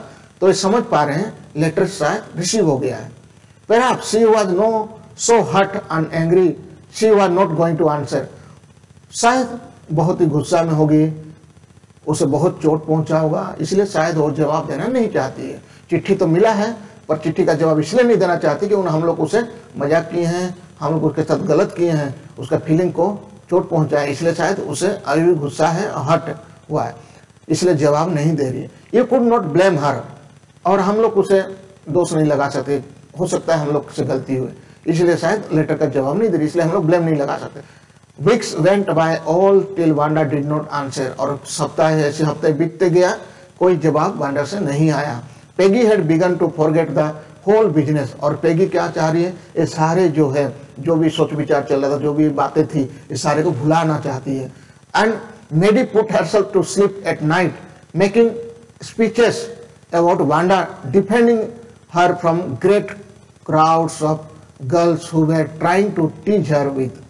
तो ये समझ पा रहे हैं लेटर शायद रिसीव हो गया है। Perhaps she was no so hurt and angry, she was not going to answer. शायद बहुत ही गुस्सा में होगी उसे बहुत चोट पहुँचा होगा, इसलिए शायद वो जवाब देना नहीं चाहती है। चिट्ठी तो मिला है, पर चिट्ठी का जवाब इसलिए नहीं देना चाहती कि उन हम लोग उसे मज़ाक किए हैं, हम लोग उसके साथ गलत किए हैं, उसका फीलिंग को चोट पहुँचाए, इसलिए शायद उसे अभी भी गुस्सा है हट हुआ है। इसलिए जवाब नहीं दे रही है। You could not blame her और हम लोग उसे दोष नहीं लगा सकते। हो सकता है हम लोग से गलती हुई। इसलिए शायद लेटर का जवाब नहीं दे रही, इसलिए हम लोग ब्लेम नहीं लगा सकते। Weeks went by all till Wanda did not answer और सप्ताह ऐसे हफ़्ते बीतते गया, कोई जवाब वांडा से नहीं आया। Peggy had begun to forget the whole business और पेगी क्या चाह रही है? ये सारे जो है, जो भी सोच विचार चल रहा था, जो भी बातें थी इस सारे को भुलाना चाहती है। And Maddie put herself to sleep at night making speeches about Wanda defending her from great crowds of girls were trying to teach her with.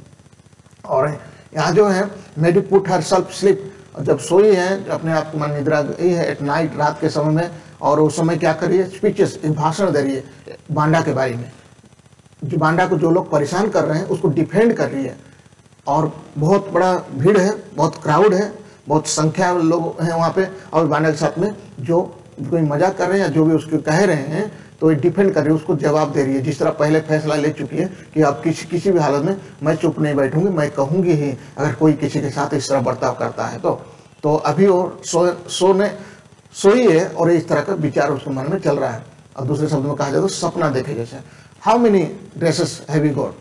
और यहाँ जो है Maddie put herself sleep, जब सोई है अपने आप मन निद्रा गई है एट नाइट रात के समय में, और उस समय क्या करिए स्पीचेस भाषण दे रही है बांडा के बारे में। जो बांडा को जो लोग परेशान कर रहे हैं, उसको डिफेंड कर रही है और बहुत बड़ा भीड़ है, बहुत क्राउड है, बहुत संख्या लोग हैं वहाँ पे, और बांडा के साथ में जो कोई मज़ाक कर रहे हैं या जो भी उसके कह रहे हैं तो ये डिफेंड कर रही है, उसको जवाब दे रही है। जिस तरह पहले फैसला ले चुकी है कि अब किसी किसी भी हालत में मैं चुप नहीं बैठूँगी, मैं कहूँगी ही अगर कोई किसी के साथ इस तरह बर्ताव करता है तो। तो अभी वो सो, सोने, सोई है और इस तरह का विचार उसके मन में चल रहा है। और दूसरे शब्द में कहा जाए तो सपना देखे जैसे। How many dresses have you got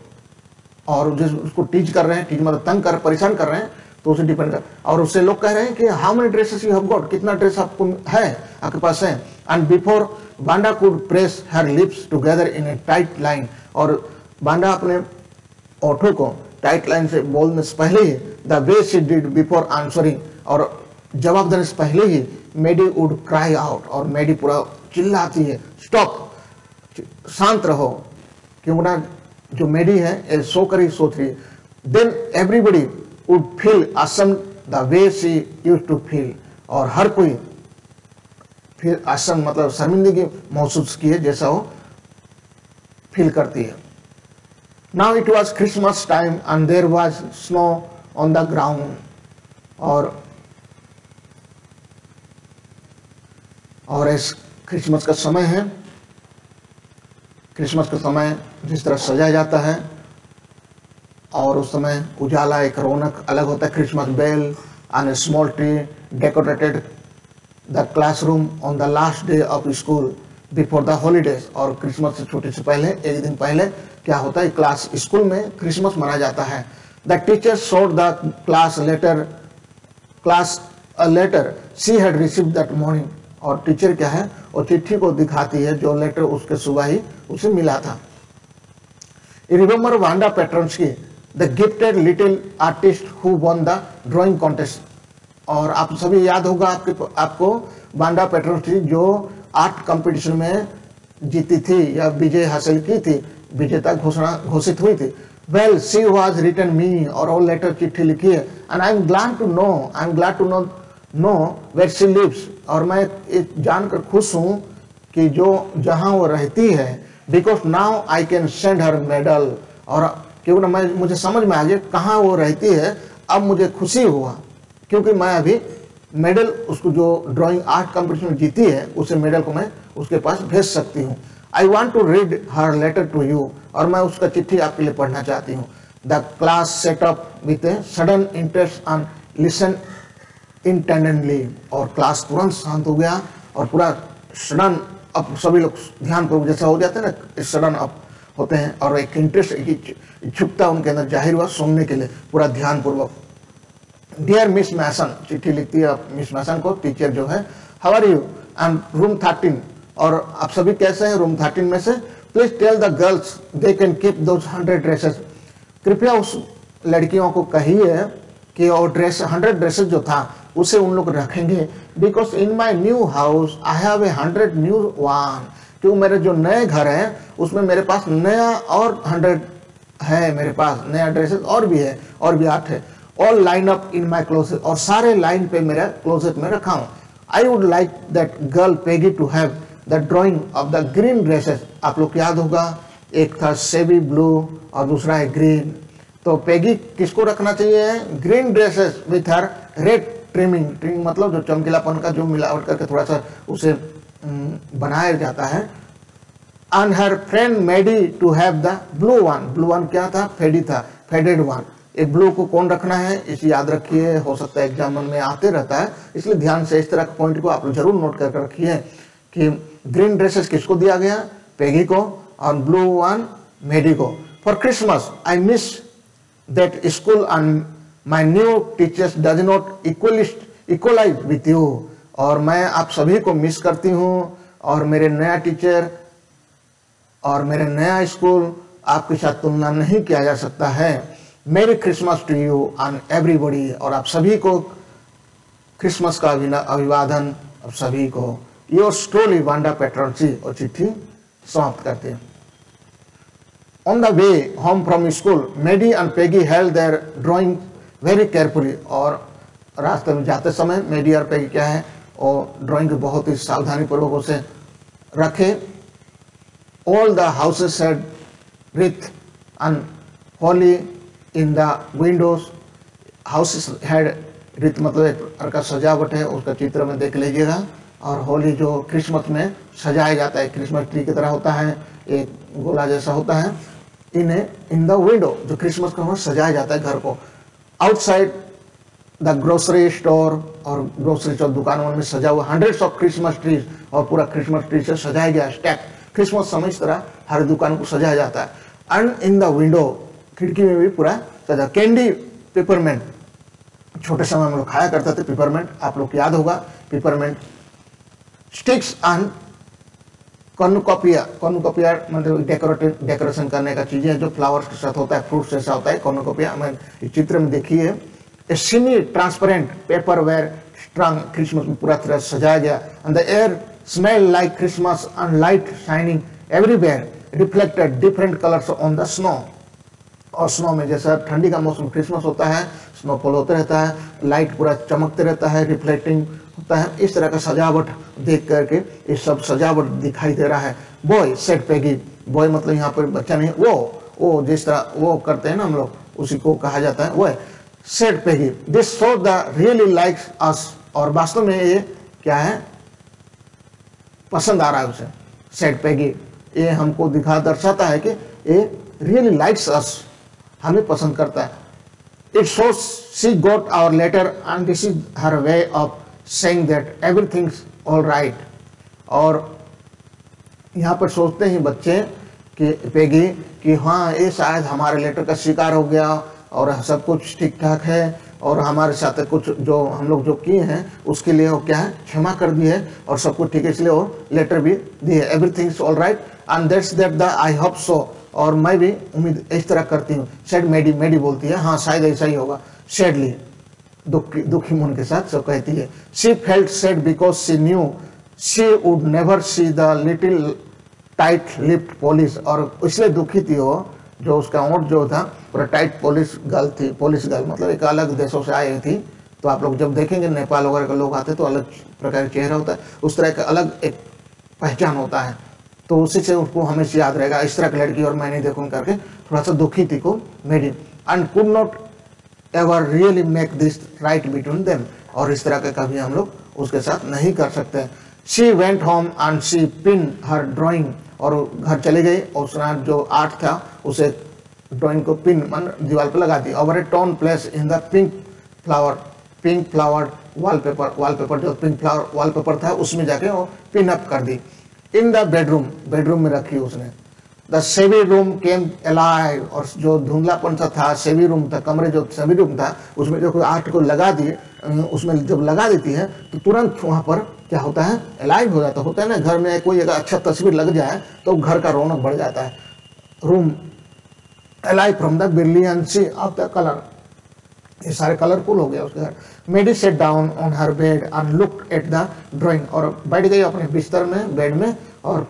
और जिस, उसको टीच कर रहे हैं टीच मतलब तंग कर, परेशान कर रहे हैं तो उसे डिपेंड कर। और उससे लोग कह रहे हैं कि how many dresses you have got कितना ड्रेस आपको है, आपके पास है? And before Wanda could press her lips together in a tight line. और बांडा अपने ओठों को टाइट लाइन से बोलने से पहले ही the way she did before answering. और जवाब देने से पहले ही मेडी वुड क्राई आउट और मेडी पूरा चिल्लाती है, स्टॉप, शांत रहो। क्यों ना जो मेडी है, ए सो करी, सो three. Then everybody would feel awesome, the way she use to feel. और हर कोई फिर असम मतलब शर्मिंदगी महसूस किए जैसा वो फील करती है। Now it was Christmas time and there was snow on the ground और और इस क्रिसमस का समय है। क्रिसमस का समय जिस तरह सजाया जाता है और उस समय उजाला, एक रौनक अलग होता है। Christmas bell and small tree decorated the classroom on the last day of school before the holidays और क्रिसमस से छुट्टी से पहले, एक दिन पहले क्या होता है क्लास स्कूल में क्रिसमस मनाया जाता है। The teacher showed the class letter class letter she had receive that morning और टीचर क्या है और चिट्ठी को दिखाती है, जो लेटर उसके सुबह ही उसे मिला था। Remember Wanda Petronski the gifted little artist who won the drawing contest और आप सभी याद होगा आपके आपको वांडा पेट्रन्स थी जो आर्ट कंपटीशन में जीती थी या विजय हासिल की थी। विजेता घोषणा घोषित हुई थी। Well she was return me और ऑल लेटर चिट्ठी लिखी है। And I am glad to know I am glad to know know where she lives और मैं एक जानकर खुश हूँ कि जो, जहाँ वो रहती है because now I can send her medal और क्योंकि ना मैं, मुझे समझ में आ गया कहाँ वो रहती है, अब मुझे खुशी हुआ। क्योंकि मैं अभी मेडल, उसको जो ड्राइंग आर्ट कंपटीशन में जीती है, उसे मेडल को मैं उसके पास भेज सकती हूँ। I want to read her letter to you और मैं उसका चिट्ठी आपके लिए पढ़ना चाहती हूँ। The class set up with a sudden interest on listen intently और क्लास तुरंत शांत हो गया, और पूरा सडन अब सभी लोग ध्यान पूर्वक जैसा हो जाते हैं ना सडन अप होते हैं, और एक इंटरेस्ट इच्छुकता उनके अंदर ज़ाहिर हुआ सुनने के लिए, पूरा ध्यान पूर्वक डियर मिस मैसन चिट्ठी लिखती है मिस मैसन को टीचर जो है how are you and room thirteen और आप सभी कैसे हैं रूम थर्टीन में से? Please tell the girls they can keep those hundred dresses कृपया उस लड़कियों को कहिए कि वो ड्रेस हंड्रेड ड्रेसेस जो था, उसे उन लोग रखेंगे। Because in my new house I have a hundred new one क्योंकि मेरे जो नए घर हैं, उसमें मेरे पास नया और हंड्रेड है मेरे पास, नया ड्रेसेस और भी है, और भी आठ है। All line up in my closet और सारे लाइन पे मेरा क्लोजेट में रखा हूँ। I would like that girl Peggy to have the drawing of the green dresses आप लोग याद होगा, एक था सेबी ब्लू और दूसरा है ग्रीन तो पेगी किसको रखना चाहिए? Green dresses with her red trimming trimming मतलब जो चमकीलापन का, जो मिलावट करके थोड़ा सा उसे बनाया जाता है। And her friend Maddie to have the blue one blue one क्या था? फेडी था। फेडेड वन एक ब्लू को कौन रखना है? इसे याद रखिए, हो सकता है एग्ज़ाम में आते रहता है। इसलिए ध्यान से इस तरह के पॉइंट को आप ज़रूर नोट करके रखिए कि ग्रीन ड्रेसेस किसको दिया गया? पेगी को और ब्लू वन मेडी को। For Christmas I miss that school and my new teachers does not equalist equalize with you और मैं आप सभी को मिस करती हूँ। और मेरे नया टीचर और मेरे नया स्कूल आपके साथ तुलना नहीं किया जा सकता है। Merry Christmas to you and everybody और आप सभी को क्रिसमस का अभिवादन आप सभी को। योर स्टोरी वांडा पेट्रोलसी और चिट्ठी समाप्त करते हैं। On the way home from school Maddie and Peggy held their drawing very carefully और रास्ते में जाते समय मेडी और पेगी क्या है? और ड्राइंग बहुत ही सावधानी पूर्वक उसे रखे। All the houses had wreath and holly in the windows houses had wreath मतलब का सजावट है, उसका चित्र में देख लीजिएगा। और होली जो क्रिसमस में सजाया जाता है, क्रिसमस ट्री की तरह होता है, एक गोला जैसा होता है, इन्हें इन द विंडो जो क्रिसमस का सजाया जाता है घर को। आउटसाइड द ग्रोसरी स्टोर और ग्रोसरी स्टोर दुकानों में सजा हुआ हंड्रेड्स ऑफ़ क्रिसमस ट्रीज और पूरा क्रिसमस ट्री से सजाया गया स्टैक क्रिसमस समय इस तरह हर दुकान को सजाया जाता है। एंड इन द विंडो खिड़की में भी पूरा सजा कैंडी पेपरमेंट छोटे समय हम लोग खाया करते थे पेपरमेंट आप लोग याद होगा peppermint sticks and cornucopia cornucopia मतलब डेकोरेटिव डेकोरेशन करने का चीज़ें जो फ्लावर्स के साथ होता है फ्रूट्स जैसा होता है कॉर्नकोपिया मैं चित्र में देखिए। A semi transparent paper were strung Christmas में पूरा तरह सजाया गया। And the air smell like Christmas and light shining everywhere reflected different colours on the snow और स्नो में जैसा ठंडी का मौसम क्रिसमस होता है स्नोफॉल होते रहता है लाइट पूरा चमकते रहता है रिफ्लेक्टिंग होता है, इस तरह का सजावट देख करके ये सब सजावट दिखाई दे रहा है। बॉय सेट पेगी बॉय मतलब यहाँ पर बच्चा नहीं, वो वो जिस तरह वो करते हैं ना हम लोग, उसी को कहा जाता है। वो said Peggy this shows she really likes us और वास्तव में ये क्या है? पसंद आ रहा है उसे। सेट पेगी ये हमको दिखा दर्शाता है कि ये रियली लाइक्स अस हमें पसंद करता है। It shows she got our letter and this is her way of saying that everything's all right और यहाँ पर सोचते हैं बच्चे कि पेगी कि हाँ ये शायद हमारे लेटर का शिकार हो गया और सब कुछ ठीक ठाक है और हमारे साथ कुछ जो हम लोग जो किए हैं, उसके लिए वो क्या है, क्षमा कर दी है और सब कुछ ठीक है, इसलिए वो लेटर भी दी है। Everything is all right and that's that the I hope so और मैं भी उम्मीद इस तरह करती हूँ। शेड मेडी मेडी बोलती है हाँ शायद ऐसा ही होगा। शेडली दुखी दुखी मन के साथ सब कहती है she felt sad because she knew she would never see the little tight lipped Polish और इसलिए दुखी थी वो, जो उसका ओट जो था, पूरा टाइट पुलिस गर्ल थी पुलिस गर्ल मतलब एक अलग देशों से आई थी। तो आप लोग जब देखेंगे, नेपाल वगैरह के लोग आते तो अलग प्रकार का चेहरा होता है। उस तरह का अलग एक पहचान होता है। तो उसी से उसको हमेशा याद रहेगा, इस तरह की लड़की और मैं नहीं देखूँ करके थोड़ा सा दुखी थी को मेरी and could not ever really make this right between them और इस तरह के कभी हम लोग उसके साथ नहीं कर सकते। She went home and she pin her drawing और घर चली गई और उसका जो आर्ट था, उसे ड्राइंग को पिन मन दीवार पर लगा दी। Over a torn place in the pink flower pink flower wallpaper wallpaper जो पिंक फ्लावर वॉलपेपर था, उसमें जाके वो पिन अप कर दी। इन द बेडरूम बेडरूम में रखी उसने। द सेवी रूम केम अलाइव, और जो धुंधलापन सा था, सेवी रूम था, कमरे जो सेवी रूम था, उसमें जो आर्ट को लगा दिए उसमें जब लगा देती है तो तुरंत वहाँ पर क्या होता है? अलाइव हो जाता होता है ना, घर में कोई अगर अच्छा तस्वीर लग जाए तो घर का रौनक बढ़ जाता है। Room alive from the brilliancy of the colour. ये सारे कलरफुल हो गया उसके घर Maddie sat down on her bed and look at the drawing और बैठ गई अपने बिस्तर में बेड में, और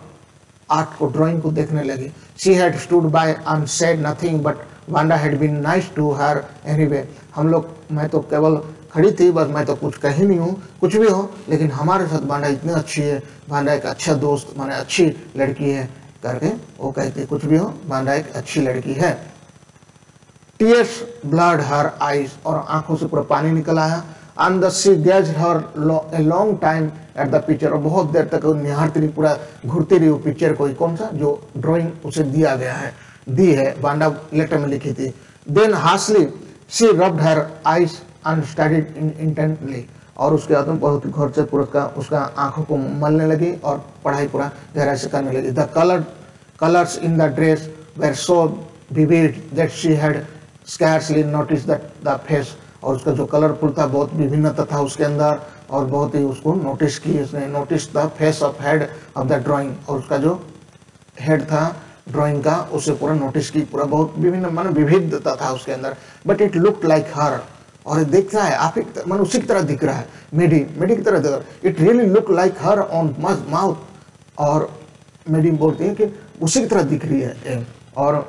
आर्ट को ड्राइंग को देखने लगी। She had stood by and said nothing but Wanda had been nice to her anyway हम लोग, मैं तो केवल खड़ी थी, बस मैं तो कुछ कही नहीं हूँ। कुछ भी हो, लेकिन हमारे साथ बांडा इतनी अच्छी है। बांडा एक अच्छा दोस्त, माने अच्छी लड़की है। करके वो कहती कुछ भी हो बांडा एक अच्छी लड़की है। टीयर्स ब्लड हर आईज और आँखों से पूरा पानी निकल आया and the she gaze her a long time at the picture और बहुत देर तक निहारती रही पूरा घूरती रही वो पिक्चर कोई कौन सा? जो ड्राइंग उसे दिया गया है। दी है, बांडा लेटर में लिखी थी। Then harshly she rubbed her eyes and studied intently और उसके बाद में बहुत घर से पूरा उसका उसका आँखों को मलने लगी और पढ़ाई पूरा गहराई से करने लगी। The colour colours in the dress were so vivid that she had scarcely notice the the face और उसका जो कलरफुल था, बहुत विभिन्नता था उसके अंदर और बहुत ही उसको नोटिस की उसने notice the face of head of the drawing और उसका जो हेड था ड्राइंग का, उसे पूरा नोटिस की, पूरा बहुत विभिन्न, मान विविधता था उसके अंदर। But it look like her और देख रहा है, आप एक, मन उसी की तरह दिख रहा है मेडी मेडी की तरह दिख रहा है। It really look like her own mouth और मेडी बोलती है कि उसी की तरह दिख रही है और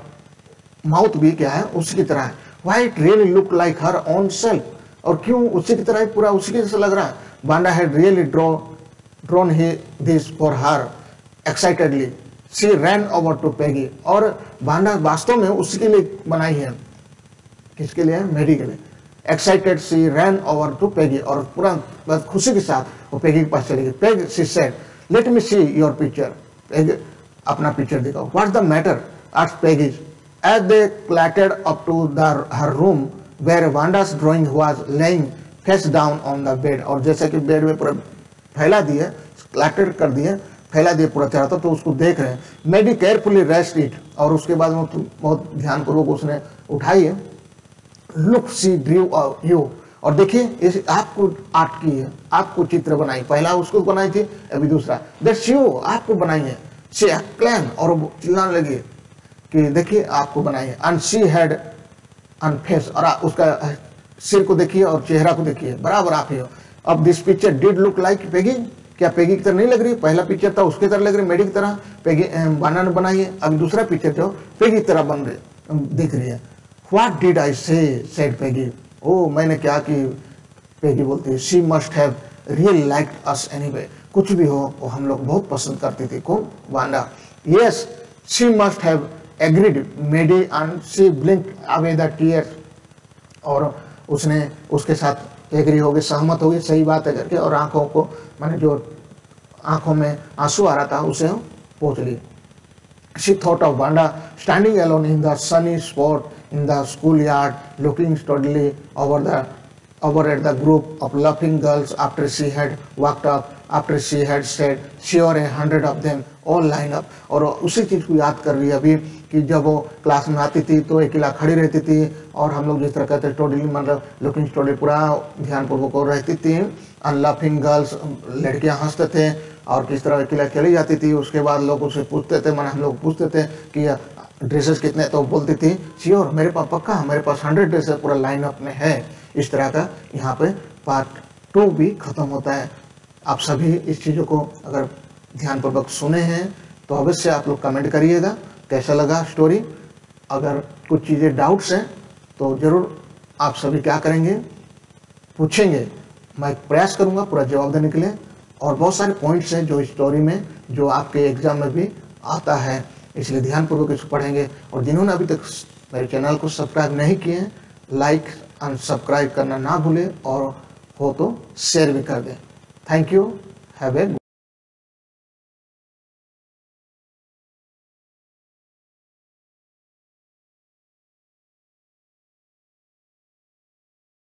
माउथ भी क्या है उसी की तरह है। Why really look like her own self और क्यों उसी की तरह पूरा उसी के जैसा लग रहा है? Wanda had really draw drawn he this for her excitedly she ran over to Peggy और बांडा वास्तव में उसी के लिए बनाई है। किसके लिए? मेरी के लिए। Excited she ran over to Peggy और पूरा बस खुशी के साथ वो पेगी के पास चली गई Peg she said let me see your picture Peg अपना पिक्चर दिखाओ। What's the matter ask Peggy as they clattered up to the her room where Wanda's drawing was laying face down on the bed और जैसे कि bed में पूरा फैला दिए क्लैटेड कर दिए, फैला दिए, पूरा चढ़ाता तो उसको देख रहे हैं। मेडी केयरफुली रेस्ट इट और उसके बाद तो बहुत ध्यानपूर्वक उसने उठाई लुक सी ड्रीव यू और देखिए, इस आपको आर्ट की है। आपको चित्र बनाई। पहला उसको बनाई थी, अभी दूसरा। दैट्स यू आपको बनाई है। और चिल्लाने लगी। कि देखिए आपको बनाई है। And she had and face और उसका सिर को देखिए और चेहरा को देखिए। बराबर आप ही हो। अब this picture did look like Peggy क्या पेगी की तरह नहीं लग रही? पहला पिक्चर था, उसकी तरह लग रही मेडी की तरह। पेगी बाना ने बनाई है। अभी दूसरा पिक्चर जो पेगी की तरह बन रही दिख रही है। व्हाट डिड आई से सेड पेगी ओ मैंने क्या कि? पेगी बोलती है she must have real like us anyway कुछ भी हो, वो हम लोग बहुत पसंद करती थी कौन Wanda. Yes she must have agreed, Maddie see blink away the tear. और उसने उसके साथ एग्री होगी सहमत होगी सही बात है करके और आँखों को, मैंने जो आँखों में आँसू आ रहा था, उसे पोच ली she thought of Wanda standing alone in the sunny spot in the school yard looking studly over the over at the group of laughing girls after she had walked up after she had said, sure a hundred of them all line up. और उसी चीज़ को याद कर रही है अभी कि जब वो क्लास में आती थी तो अकेला खड़ी रहती थी और हम लोग जिस तरह कहते टोडली मतलब लुकिंग स्टोडी पूरा ध्यानपूर्वक और रहती थी। और लाफिंग गर्ल्स लड़कियाँ हँसते थे और किस तरह अकेला खेली जाती थी। उसके बाद लोग उससे पूछते थे मैंने हम लोग पूछते थे कि ड्रेसेस कितने? तो बोलती थी श्योर मेरे पास पक्का मेरे पास हंड्रेड ड्रेसेस पूरा लाइन अप में है। इस तरह का यहाँ पे पार्ट टू भी खत्म होता है। आप सभी इस चीज़ों को अगर ध्यानपूर्वक सुने हैं तो अवश्य आप लोग कमेंट करिएगा, कैसा लगा स्टोरी अगर कुछ चीज़ें डाउट्स हैं तो ज़रूर आप सभी क्या करेंगे? पूछेंगे। मैं प्रयास करूँगा पूरा जवाब देने के लिए। और बहुत सारे पॉइंट्स हैं जो स्टोरी में, जो आपके एग्ज़ाम में भी आता है। इसलिए ध्यानपूर्वक इसको पढ़ेंगे। और जिन्होंने अभी तक मेरे चैनल को सब्सक्राइब नहीं किए हैं लाइक एंड सब्सक्राइब करना ना भूलें। और हो तो शेयर भी कर दें। Thank you have a